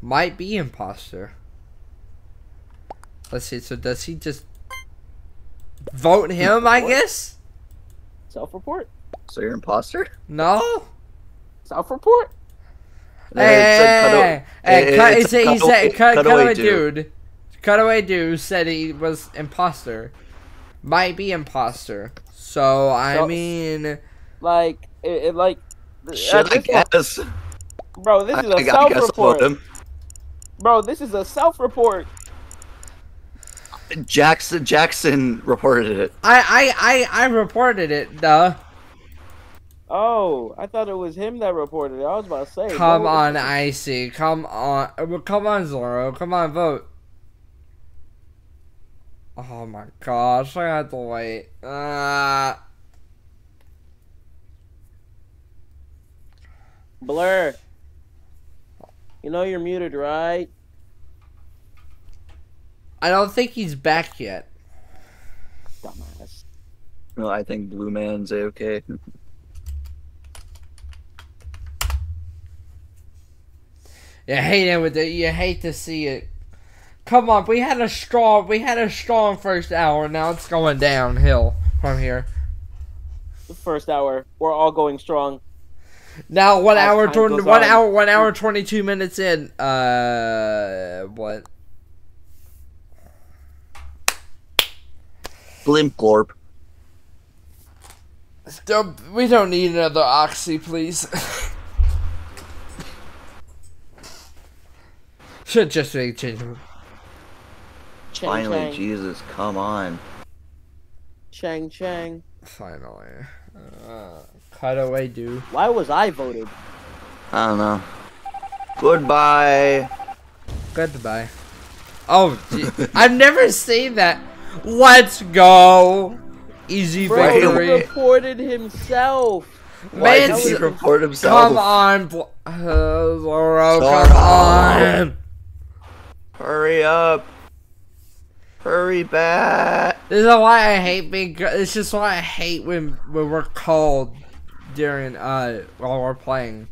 might be imposter. Let's see. So does he just vote him? I guess. Self-report. So you're imposter. No. Self-report. It Hey, hey, it- cut, he said, he cut said, away- cut, cut cutaway away dude. Cutaway dude said he was imposter. Might be imposter. So, I So- mean, Like it, it like. Shit, I this- guess. Bro, this is I a guess I'll vote self-report. Bro, this is a self-report. Jackson Jackson reported it. I, I, I, I reported it, duh. Oh, I thought it was him that reported it. I was about to say. Come bro, on, Icy. Come on. uh, Come on, Zoro. Come on, vote. Oh my gosh, I have to wait. Uh, Blur. You know you're muted, right? I don't think he's back yet. Dumbass. No, I think Blue Man's a okay. You hate it with it. You hate to see it. Come on, we had a strong, we had a strong first hour. Now it's going downhill from here. The first hour, we're all going strong. Now one As hour, time twen- goes one on. hour, one hour, twenty-two minutes in. Uh, what? Blimp Glorp. Still, we don't need another oxy, please. Should just make change. Chang Finally, Chang. Jesus, come on. Chang Chang. Finally, uh, cutaway, dude. Why was I voted? I don't know. Goodbye. Goodbye. Oh, I've never seen that. Let's go. Easy Bro, Right, he victory. reported himself. Why Man, did he report himself? Come on, bl- uh, Zoro, come on. Hurry up. Hurry back. This is why I hate being. It's just why I hate when when we're called during uh while we're playing.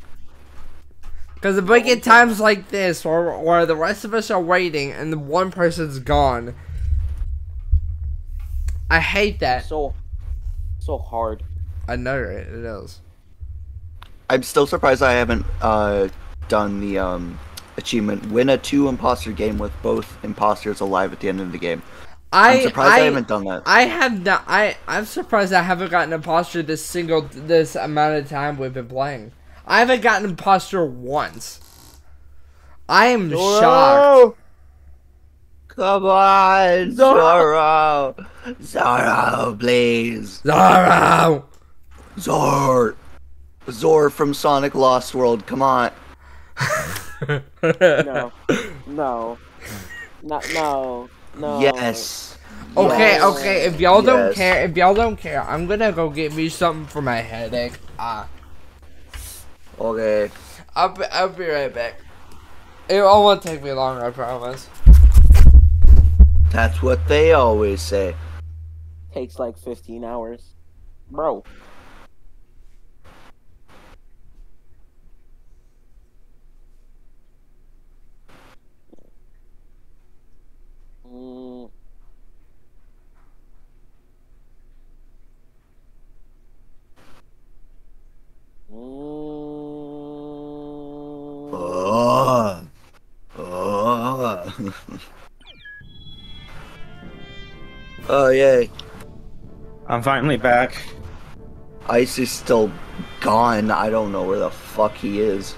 Because the big at times like this, where where the rest of us are waiting and the one person's gone. I hate that. So, so hard. I know right? It is. I'm still surprised I haven't uh, done the um, achievement win a two imposter game with both imposters alive at the end of the game. I I'm surprised I, I, haven't done that. I have not. I I'm surprised I haven't gotten imposter this single this amount of time we've been playing. I haven't gotten imposter once. I am shocked. Come on, Zoro. Zoro. Zoro, please. Zoro. Zor. Zor from Sonic Lost World, come on. No, no, not no, no. Yes. Okay, Yes. okay. If y'all don't care, if y'all don't care, I'm gonna go get me something for my headache. Ah, Okay. I'll be, I'll be right back. It won't take me long, I promise. That's what they always say. Takes like 15 hours, bro. Mm. Mm. Oh. Oh. oh, yay. I'm finally back. Ice is still gone. I don't know where the fuck he is.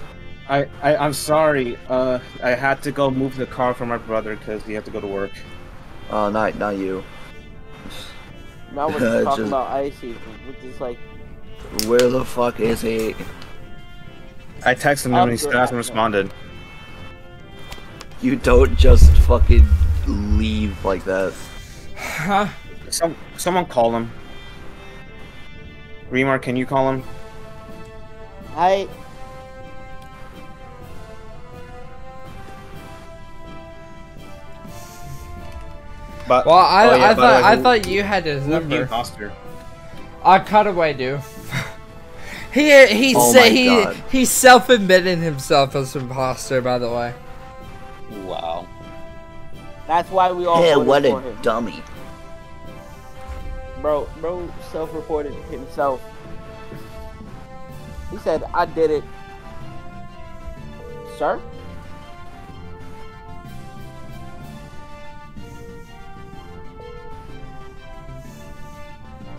I, I I'm sorry. Uh, I had to go move the car for my brother because he had to go to work. Oh, not not you. Now we're Uh, talking just- about icy, which is like Where the fuck is he? I texted him and he still hasn't responded. You don't just fucking leave like that. Huh? Some someone call him. Remark, can you call him? I But Well, I, oh, yeah, I by thought the way, I who- thought you had his who's the number. imposter? I cut away, dude. he he Oh said he God. he self admitted himself as an imposter. By the way. Wow. that's why we all Yeah, what a him. dummy. Bro, bro self-reported himself. He said, "I did it." Sir?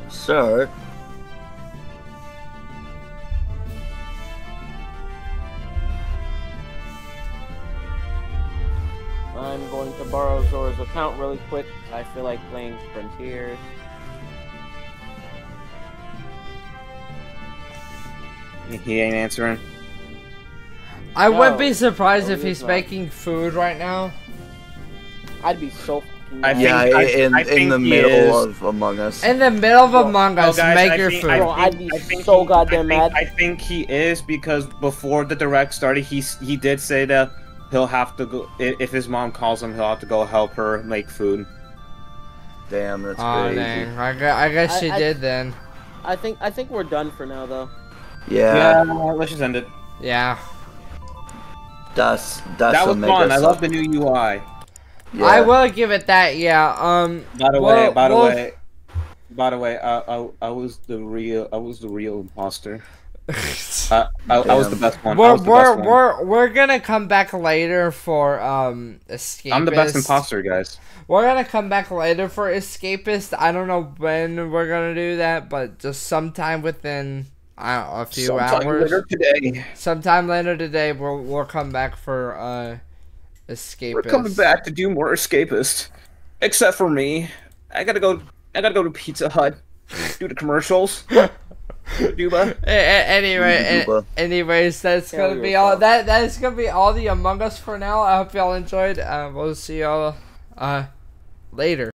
Sir, I'm going to borrow Zora's account really quick. I feel like playing Frontiers. He ain't answering. I No. wouldn't be surprised No, if he's not. making food right now. I'd be so I mad. think- yeah, I- in I in think the he middle is. of Among Us. In the middle of Bro, Among No, Us, guys, make I your think- food. I Bro, I'd be I think so he- goddamn I think, mad. I think he is because before the direct started, he he did say that he'll have to go if his mom calls him. He'll have to go help her make food. Damn, that's oh crazy. dang! I, gu- I guess I- she I- did then. I think I think we're done for now though. Yeah, let's just end it. Yeah. that's that's that was what fun. make I love the new UI. Yeah. I will give it that. Yeah. Um. By the Well, way, by the well- way, by the way, I, I I was the real I was the real imposter. Uh, I, I was the best one. We're we're, one. we're we're gonna come back later for um escapist. I'm the best imposter, guys. We're gonna come back later for escapist. I don't know when we're gonna do that, but just sometime within I don't know, a few Sometime hours. later today. Sometime later today, we'll we'll come back for uh escapist. We're coming back to do more escapist. Except for me. I gotta go I gotta go to Pizza Hut. Do the commercials. Duba. A- a- anyway, a- Duba. anyways, that's Kill gonna be all. yourself. That that is gonna be all the Among Us for now. I hope y'all enjoyed. Uh, we'll see y'all uh later.